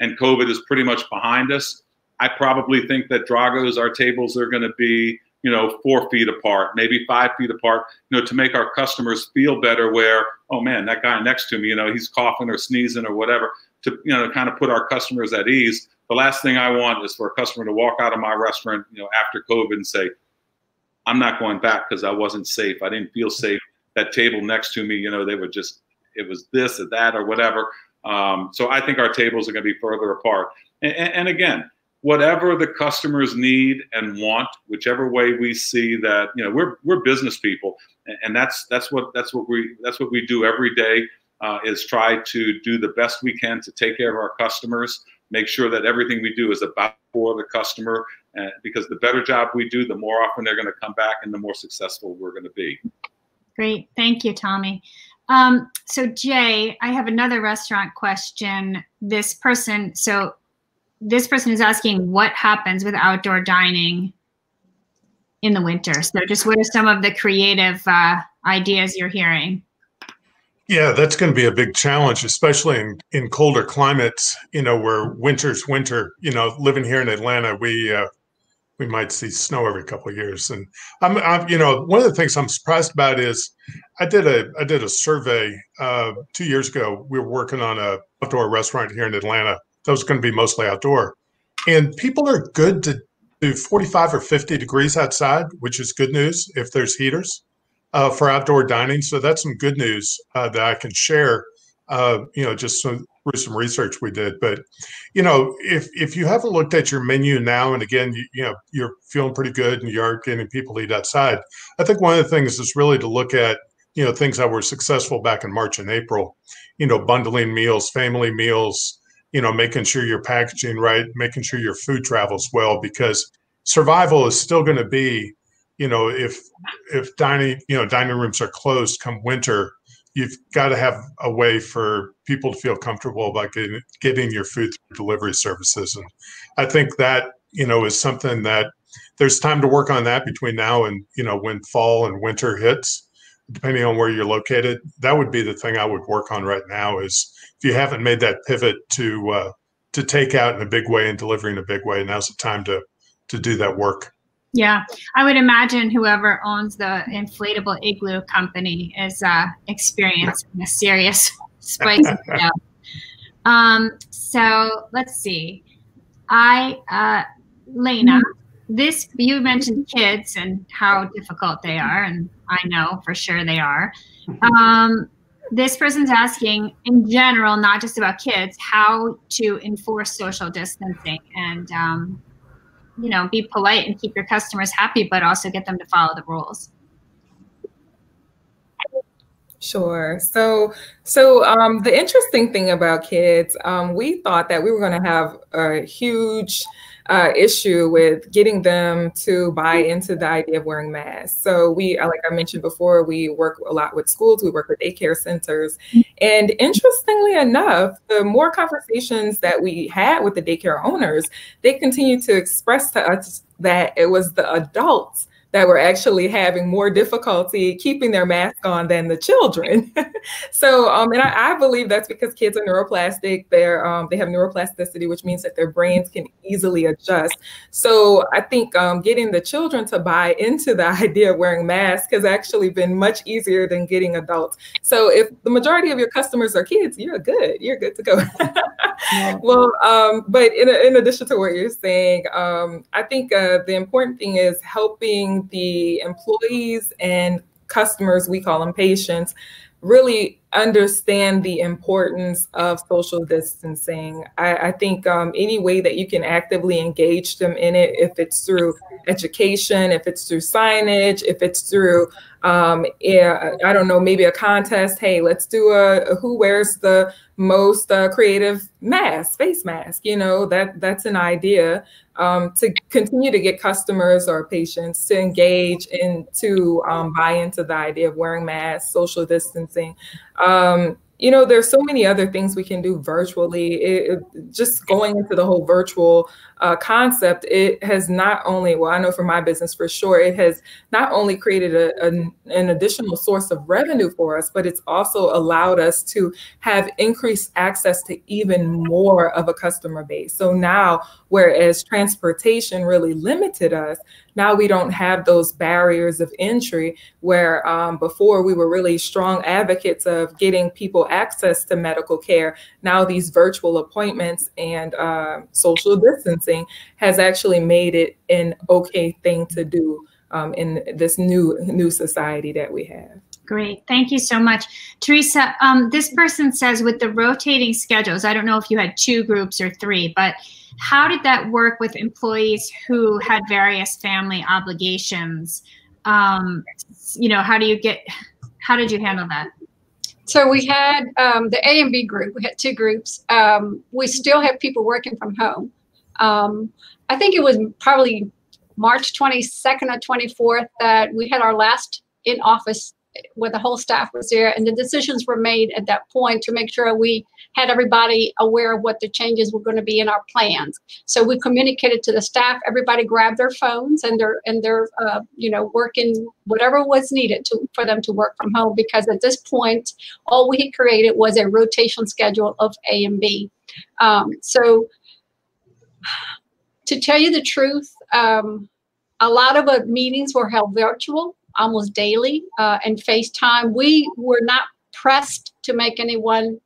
Speaker 4: and COVID is pretty much behind us, I probably think that Drago's our tables are going to be you know four feet apart, maybe five feet apart. You know, to make our customers feel better. Where oh man, that guy next to me, you know, he's coughing or sneezing or whatever to you know kind of put our customers at ease. The last thing I want is for a customer to walk out of my restaurant, you know, after COVID and say, "I'm not going back because I wasn't safe. I didn't feel safe." That table next to me, you know, they were just it was this or that or whatever. Um, so I think our tables are going to be further apart. And, and, again, whatever the customers need and want, whichever way we see that, you know, we're we're business people, and that's that's what that's what we that's what we do every day uh, is try to do the best we can to take care of our customers, make sure that everything we do is about for the customer, uh, because the better job we do, the more often they're going to come back and the more successful we're going to be.
Speaker 1: Great. Thank you, Tommy. Um, so, Jay, I have another restaurant question. This person, so this person is asking what happens with outdoor dining in the winter. So, just what are some of the creative uh, ideas you're hearing?
Speaker 3: Yeah, that's going to be a big challenge, especially in, in colder climates. You know, where winter's winter. You know, living here in Atlanta, we uh, we might see snow every couple of years. And I'm, I'm, you know, one of the things I'm surprised about is I did a I did a survey uh, two years ago. We were working on a outdoor restaurant here in Atlanta that was going to be mostly outdoor, and people are good to do 45 or 50 degrees outside, which is good news if there's heaters uh, for outdoor dining. So that's some good news uh, that I can share. Uh, you know, just some, through some research we did. But you know, if if you haven't looked at your menu now, and again, you, you know, you're feeling pretty good and you are getting people to eat outside. I think one of the things is really to look at you know things that were successful back in March and April. You know, bundling meals, family meals. You know, making sure you're packaging right, making sure your food travels well, because survival is still going to be you know, if if dining, you know, dining rooms are closed come winter, you've got to have a way for people to feel comfortable about getting getting your food through delivery services. And I think that, you know, is something that there's time to work on that between now and, you know, when fall and winter hits. depending on where you're located. That would be the thing I would work on right now. Is if you haven't made that pivot to uh, to take out in a big way and deliver in a big way, now's the time to to do that work.
Speaker 1: Yeah, I would imagine whoever owns the inflatable igloo company is uh, experiencing a serious spike. um, so let's see. I, uh, Lana, this you mentioned kids and how difficult they are, and I know for sure they are. Um, this person's asking, in general, not just about kids, how to enforce social distancing and um, you know, be polite and keep your customers happy, but also get them to follow the rules.
Speaker 5: Sure. So, so um, the interesting thing about kids, um, we thought that we were going to have a huge uh, issue with getting them to buy into the idea of wearing masks. So we, uh, like I mentioned before, we work a lot with schools, we work with daycare centers. And interestingly enough, the more conversations that we had with the daycare owners, they continue to express to us that it was the adults that were actually having more difficulty keeping their mask on than the children. so, um, and I, I, believe that's because kids are neuroplastic. They're um, they have neuroplasticity, which means that their brains can easily adjust. So, I think um, getting the children to buy into the idea of wearing masks has actually been much easier than getting adults. So, if the majority of your customers are kids, you're good. You're good to go. well, um, but in, in addition to what you're saying, um, I think uh, the important thing is helping the employees and customers, we call them patients, really understand the importance of social distancing. I, I think um, any way that you can actively engage them in it, if it's through education, if it's through signage, if it's through, um, yeah, I don't know, maybe a contest. Hey, let's do a, a who wears the most uh, creative mask, face mask. You know that that's an idea um, to continue to get customers or patients to engage and to um, buy into the idea of wearing masks, social distancing. Um, you know, there's so many other things we can do virtually. It, it, just going into the whole virtual uh, concept, it has not only, well, I know for my business for sure, it has not only created a, a, an additional source of revenue for us, but it's also allowed us to have increased access to even more of a customer base. So now, whereas transportation really limited us, now we don't have those barriers of entry where um, before we were really strong advocates of getting people access to medical care. Now these virtual appointments and uh, social distancing has actually made it an okay thing to do um, in this new new society that we have.
Speaker 1: Great. Thank you so much. Teresa, um, this person says with the rotating schedules, I don't know if you had two groups or three, but how did that work with employees who had various family obligations? Um, you know, how do you get, how did you handle that?
Speaker 6: So we had um, the A and B group. We had two groups. Um, we still have people working from home. Um, I think it was probably March 22nd or 24th that we had our last in office where the whole staff was there and the decisions were made at that point to make sure we had everybody aware of what the changes were going to be in our plans. So we communicated to the staff everybody grabbed their phones and they're and they're uh, you know working whatever was needed to for them to work from home because at this point all we had created was a rotation schedule of a and b. Um, so to tell you the truth um, a lot of uh, meetings were held virtual almost daily uh, and FaceTime. We were not pressed to make anyone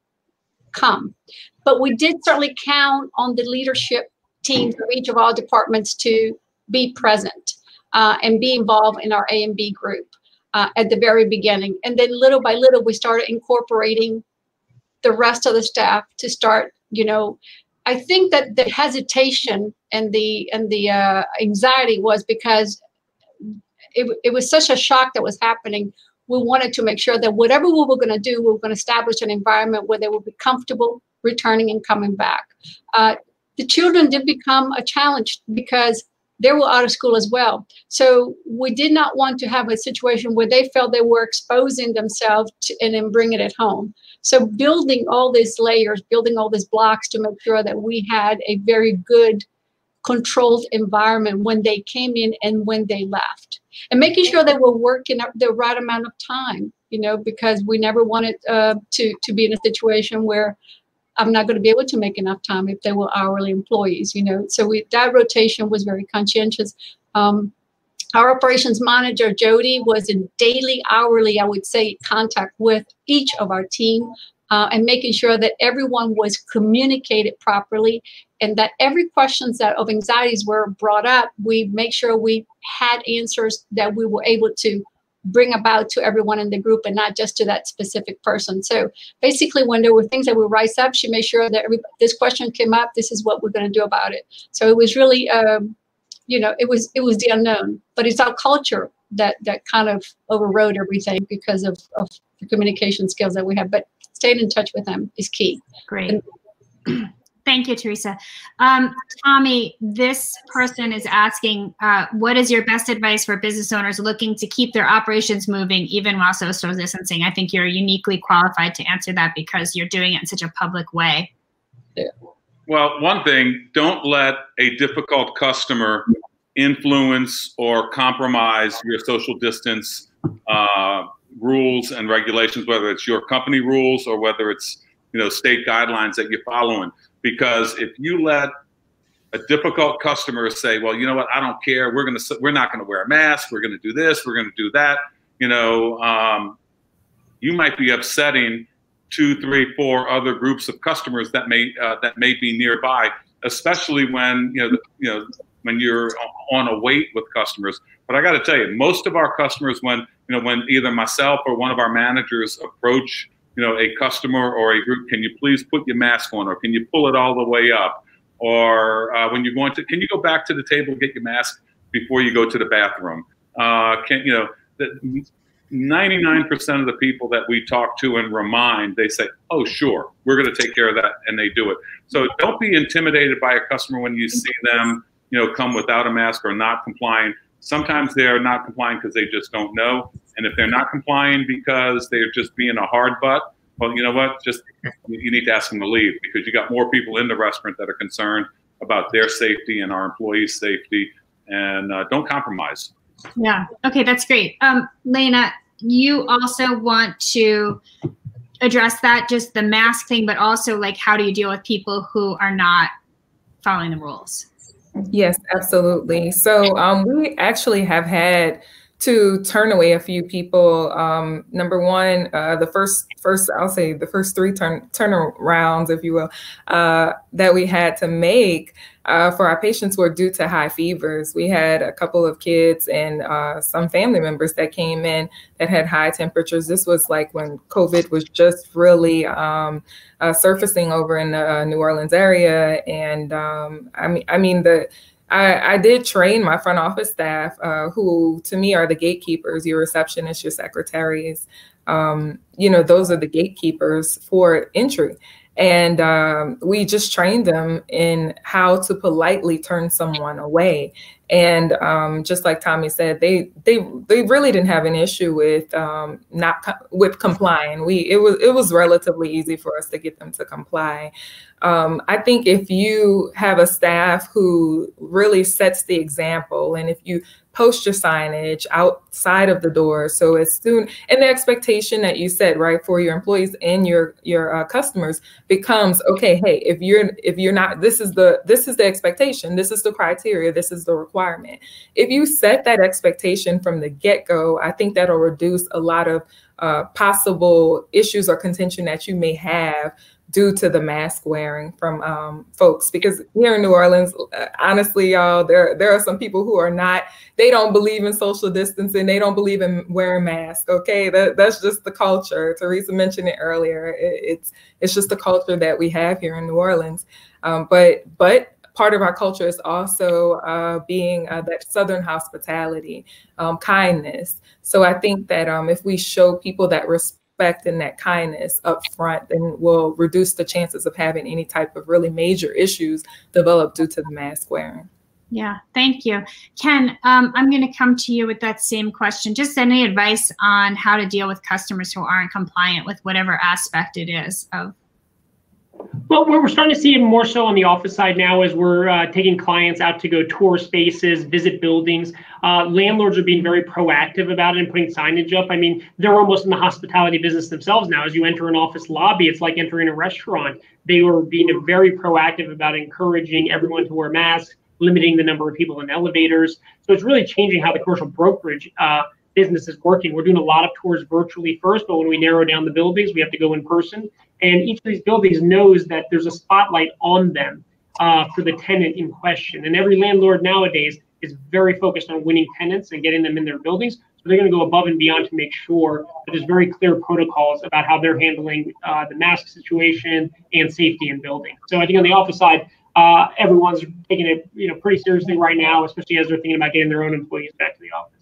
Speaker 6: come, but we did certainly count on the leadership teams of each of our departments to be present uh, and be involved in our A and B group uh, at the very beginning. And then little by little, we started incorporating the rest of the staff to start, you know, I think that the hesitation and the and the uh, anxiety was because it, it was such a shock that was happening. We wanted to make sure that whatever we were going to do, we were going to establish an environment where they would be comfortable returning and coming back. Uh, the children did become a challenge because they were out of school as well. So we did not want to have a situation where they felt they were exposing themselves to, and then bringing it at home. So building all these layers, building all these blocks to make sure that we had a very good controlled environment when they came in and when they left and making sure that we're working the right amount of time you know because we never wanted uh, to to be in a situation where i'm not going to be able to make enough time if they were hourly employees you know? So we that rotation was very conscientious. Um, our operations manager jody was in daily hourly i would say contact with each of our team uh, and making sure that everyone was communicated properly and that every questions that of anxieties were brought up we make sure we had answers that we were able to bring about to everyone in the group and not just to that specific person so basically when there were things that would rise up she made sure that every, this question came up this is what we're going to do about it so it was really um, you know it was it was the unknown but it's our culture that that kind of overrode everything because of, of the communication skills that we have but staying in touch with them is key.
Speaker 1: Great. And, Thank you, Teresa. Um, Tommy, this person is asking, uh, what is your best advice for business owners looking to keep their operations moving even while social distancing? I think you're uniquely qualified to answer that because you're doing it in such a public way.
Speaker 4: Well, one thing, don't let a difficult customer influence or compromise your social distance uh, rules and regulations, whether it's your company rules or whether it's you know state guidelines that you're following. Because if you let a difficult customer say, "Well, you know what? I don't care. We're gonna we're not gonna wear a mask. We're gonna do this. We're gonna do that," you know, um, you might be upsetting two, three, four other groups of customers that may uh, that may be nearby, especially when you know the, you know when you're on a wait with customers. But I got to tell you, most of our customers, when you know, when either myself or one of our managers approach, you know, a customer or a group, can you please put your mask on, or can you pull it all the way up, or uh, when you're going to, can you go back to the table get your mask before you go to the bathroom? Uh, can you know? The, 99% of the people that we talk to and remind, they say, "Oh, sure, we're going to take care of that," and they do it. So don't be intimidated by a customer when you see them, you know, come without a mask or not complying. Sometimes they're not complying because they just don't know. And if they're not complying because they're just being a hard butt, well, you know what? Just you need to ask them to leave because you got more people in the restaurant that are concerned about their safety and our employees' safety. And uh, don't compromise.
Speaker 1: Yeah. Okay, that's great. Um, Lana, you also want to address that, just the mask thing, but also like how do you deal with people who are not following the rules?
Speaker 5: Yes, absolutely. So um, we actually have had to turn away a few people. Um, number one, uh, the first, first I'll say the first three turn turnarounds, if you will, uh, that we had to make uh, for our patients were due to high fevers. We had a couple of kids and uh, some family members that came in that had high temperatures. This was like when COVID was just really um, uh, surfacing over in the uh, New Orleans area, and um, I mean, I mean the I, I, did train my front office staff, uh, who to me are the gatekeepers, your receptionists, your secretaries. Um, you know, those are the gatekeepers for entry. And um, we just trained them in how to politely turn someone away. And um, just like Tommy said, they they they really didn't have an issue with um, not co- with complying. We it was it was relatively easy for us to get them to comply. Um, I think if you have a staff who really sets the example, and if you post your signage outside of the door, so as soon and the expectation that you set right for your employees and your your uh, customers becomes okay. Hey, if you're if you're not, this is the this is the expectation. This is the criteria. This is the requirement. If you set that expectation from the get go, I think that'll reduce a lot of uh, possible issues or contention that you may have due to the mask wearing from um, folks because here in New Orleans, uh, honestly, y'all, there there are some people who are not. They don't believe in social distancing. They don't believe in wearing masks. Okay, that, that's just the culture. Teresa mentioned it earlier. It, it's it's just the culture that we have here in New Orleans. Um, but but part of our culture is also uh, being uh, that Southern hospitality, um, kindness. So I think that um, if we show people that respect respect and that kindness up front, then will reduce the chances of having any type of really major issues develop due to the mask wearing.
Speaker 1: Yeah, thank you. Ken, um, I'm going to come to you with that same question. Just any advice on how to deal with customers who aren't compliant with whatever aspect it is of
Speaker 2: Well, we're starting to see it more so on the office side now as we're uh, taking clients out to go tour spaces, visit buildings. Uh, landlords are being very proactive about it and putting signage up. I mean, they're almost in the hospitality business themselves now. As you enter an office lobby, it's like entering a restaurant. They were being very proactive about encouraging everyone to wear masks, limiting the number of people in elevators. So it's really changing how the commercial brokerage uh, business is working. We're doing a lot of tours virtually first, but when we narrow down the buildings, we have to go in person. And each of these buildings knows that there's a spotlight on them uh, for the tenant in question. And every landlord nowadays is very focused on winning tenants and getting them in their buildings. So they're going to go above and beyond to make sure that there's very clear protocols about how they're handling uh, the mask situation and safety in building. So I think on the office side, uh, everyone's taking it you know pretty seriously right now, especially as they're thinking about getting their own employees back to the office.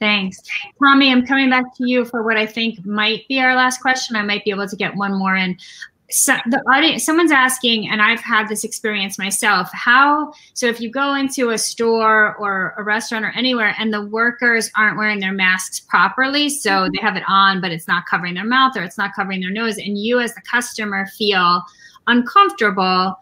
Speaker 1: Thanks. Tommy, I'm coming back to you for what I think might be our last question. I might be able to get one more in. So the audience, someone's asking, and I've had this experience myself. How so? If you go into a store or a restaurant or anywhere, and the workers aren't wearing their masks properly, so mm-hmm. they have it on, but it's not covering their mouth or it's not covering their nose, and you as the customer feel uncomfortable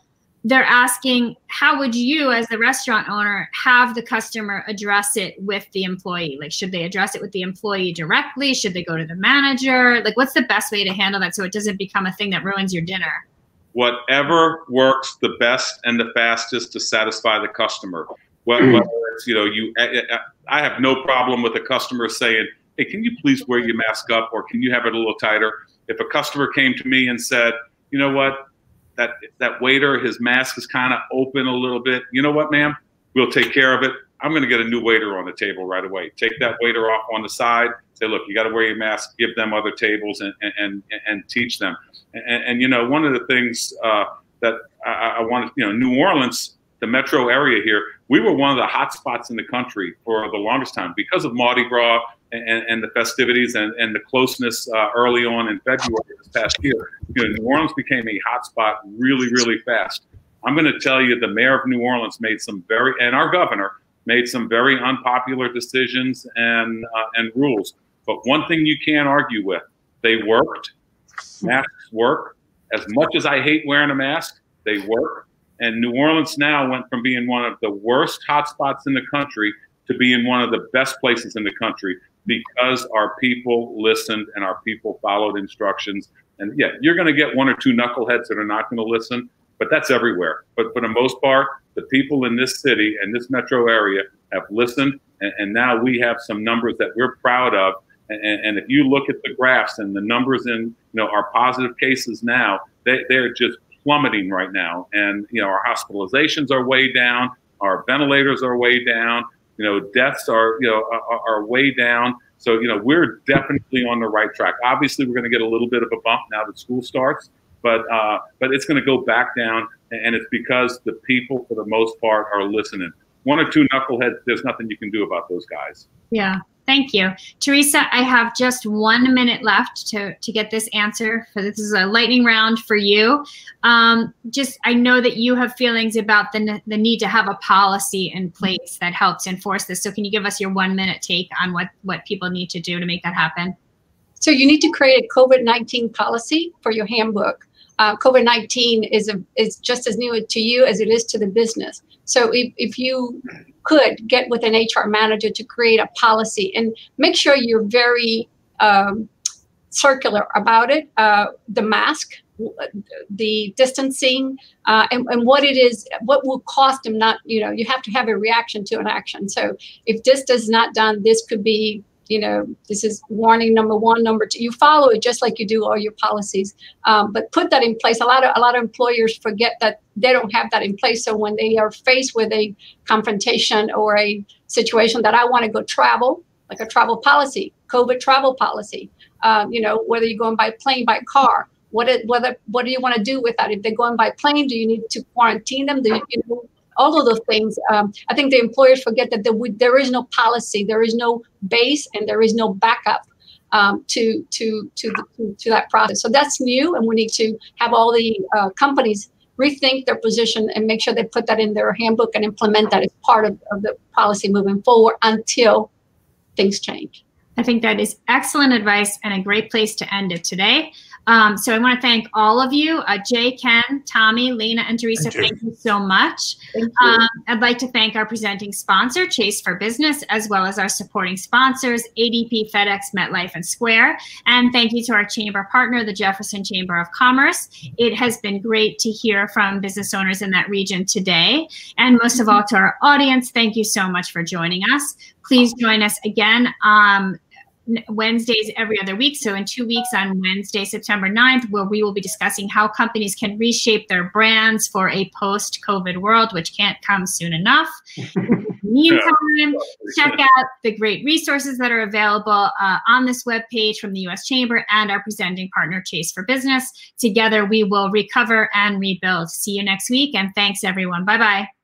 Speaker 1: they're asking how would you as the restaurant owner have the customer address it with the employee? Like should they address it with the employee directly? Should they go to the manager? Like what's the best way to handle that so it doesn't become a thing that ruins your dinner?
Speaker 4: Whatever works the best and the fastest to satisfy the customer. Mm-hmm. Whether it's you know you eh, eh, eh, i have no problem with a customer saying hey can you please wear your mask up or can you have it a little tighter? If a customer came to me and said you know what that that waiter, his mask is kind of open a little bit. You know what, ma'am? We'll take care of it. I'm going to get a new waiter on the table right away. Take that waiter off on the side. Say, look, you got to wear your mask. Give them other tables and and and, teach them. And, and, you know, one of the things uh, that I, I wanted, you know, New Orleans, the metro area here, we were one of the hot spots in the country for the longest time because of Mardi Gras and, and the festivities and, and the closeness uh, early on in February this past year. You know, New Orleans became a hotspot really, really fast. I'm going to tell you, the mayor of New Orleans made some very, and our governor made some very unpopular decisions and uh, and rules. But one thing you can't argue with, they worked. Masks work. As much as I hate wearing a mask, they work. And New Orleans now went from being one of the worst hotspots in the country to being one of the best places in the country because our people listened and our people followed instructions. And yeah, you're going to get one or two knuckleheads that are not going to listen, but that's everywhere. But for the most part, the people in this city and this metro area have listened, and, and now we have some numbers that we're proud of. And, and, if you look at the graphs and the numbers in you know our positive cases now, they, they're just plummeting right now. And you know our hospitalizations are way down, our ventilators are way down. You know, deaths are you know are, are way down. So you know, we're definitely on the right track. Obviously, we're going to get a little bit of a bump now that school starts, but uh, but it's going to go back down, and it's because the people, for the most part, are listening. One or two knuckleheads, there's nothing you can do about those guys.
Speaker 1: Yeah. Thank you. Teresa, I have just one minute left to, to get this answer. For This is a lightning round for you. Um, just, I know that you have feelings about the, the need to have a policy in place that helps enforce this. So can you give us your one minute take on what, what people need to do to make that happen?
Speaker 6: So you need to create a COVID-19 policy for your handbook. Uh, COVID-19 is, a, is just as new to you as it is to the business. So if, if you could get with an HR manager to create a policy and make sure you're very um, circular about it. Uh, the mask, the distancing, uh, and, and what it is, what will cost them not, you know, you have to have a reaction to an action. So if this is not done, this could be you know, this is warning number one, number two. You follow it just like you do all your policies, um, but put that in place. A lot of a lot of employers forget that they don't have that in place. So when they are faced with a confrontation or a situation that I want to go travel, like a travel policy, COVID travel policy, um, you know, whether you're going by plane, by car, what it, whether what do you want to do with that? If they're going by plane, do you need to quarantine them? Do you, you know, all of those things. Um, I think the employers forget that there, there is no policy, there is no base, and there is no backup um, to, to, to, to, to, that process. So that's new, and we need to have all the uh, companies rethink their position and make sure they put that in their handbook and implement that as part of, of the policy moving forward until things change.
Speaker 1: I think that is excellent advice and a great place to end it today. Um, so I want to thank all of you, uh, Jay, Ken, Tommy, Lana, and Teresa. Thank you, thank you so much. You. Um, I'd like to thank our presenting sponsor, Chase for Business, as well as our supporting sponsors, ADP, FedEx, MetLife, and Square. And thank you to our chamber partner, the Jefferson Chamber of Commerce. It has been great to hear from business owners in that region today. And most of all, to our audience, thank you so much for joining us. Please join us again um, Wednesdays every other week. So in two weeks on Wednesday, September 9th, where we will be discussing how companies can reshape their brands for a post-COVID world, which can't come soon enough. meantime, check out the great resources that are available uh, on this webpage from the U.S. Chamber and our presenting partner, Chase for Business. Together, we will recover and rebuild. See you next week, and thanks, everyone. Bye-bye.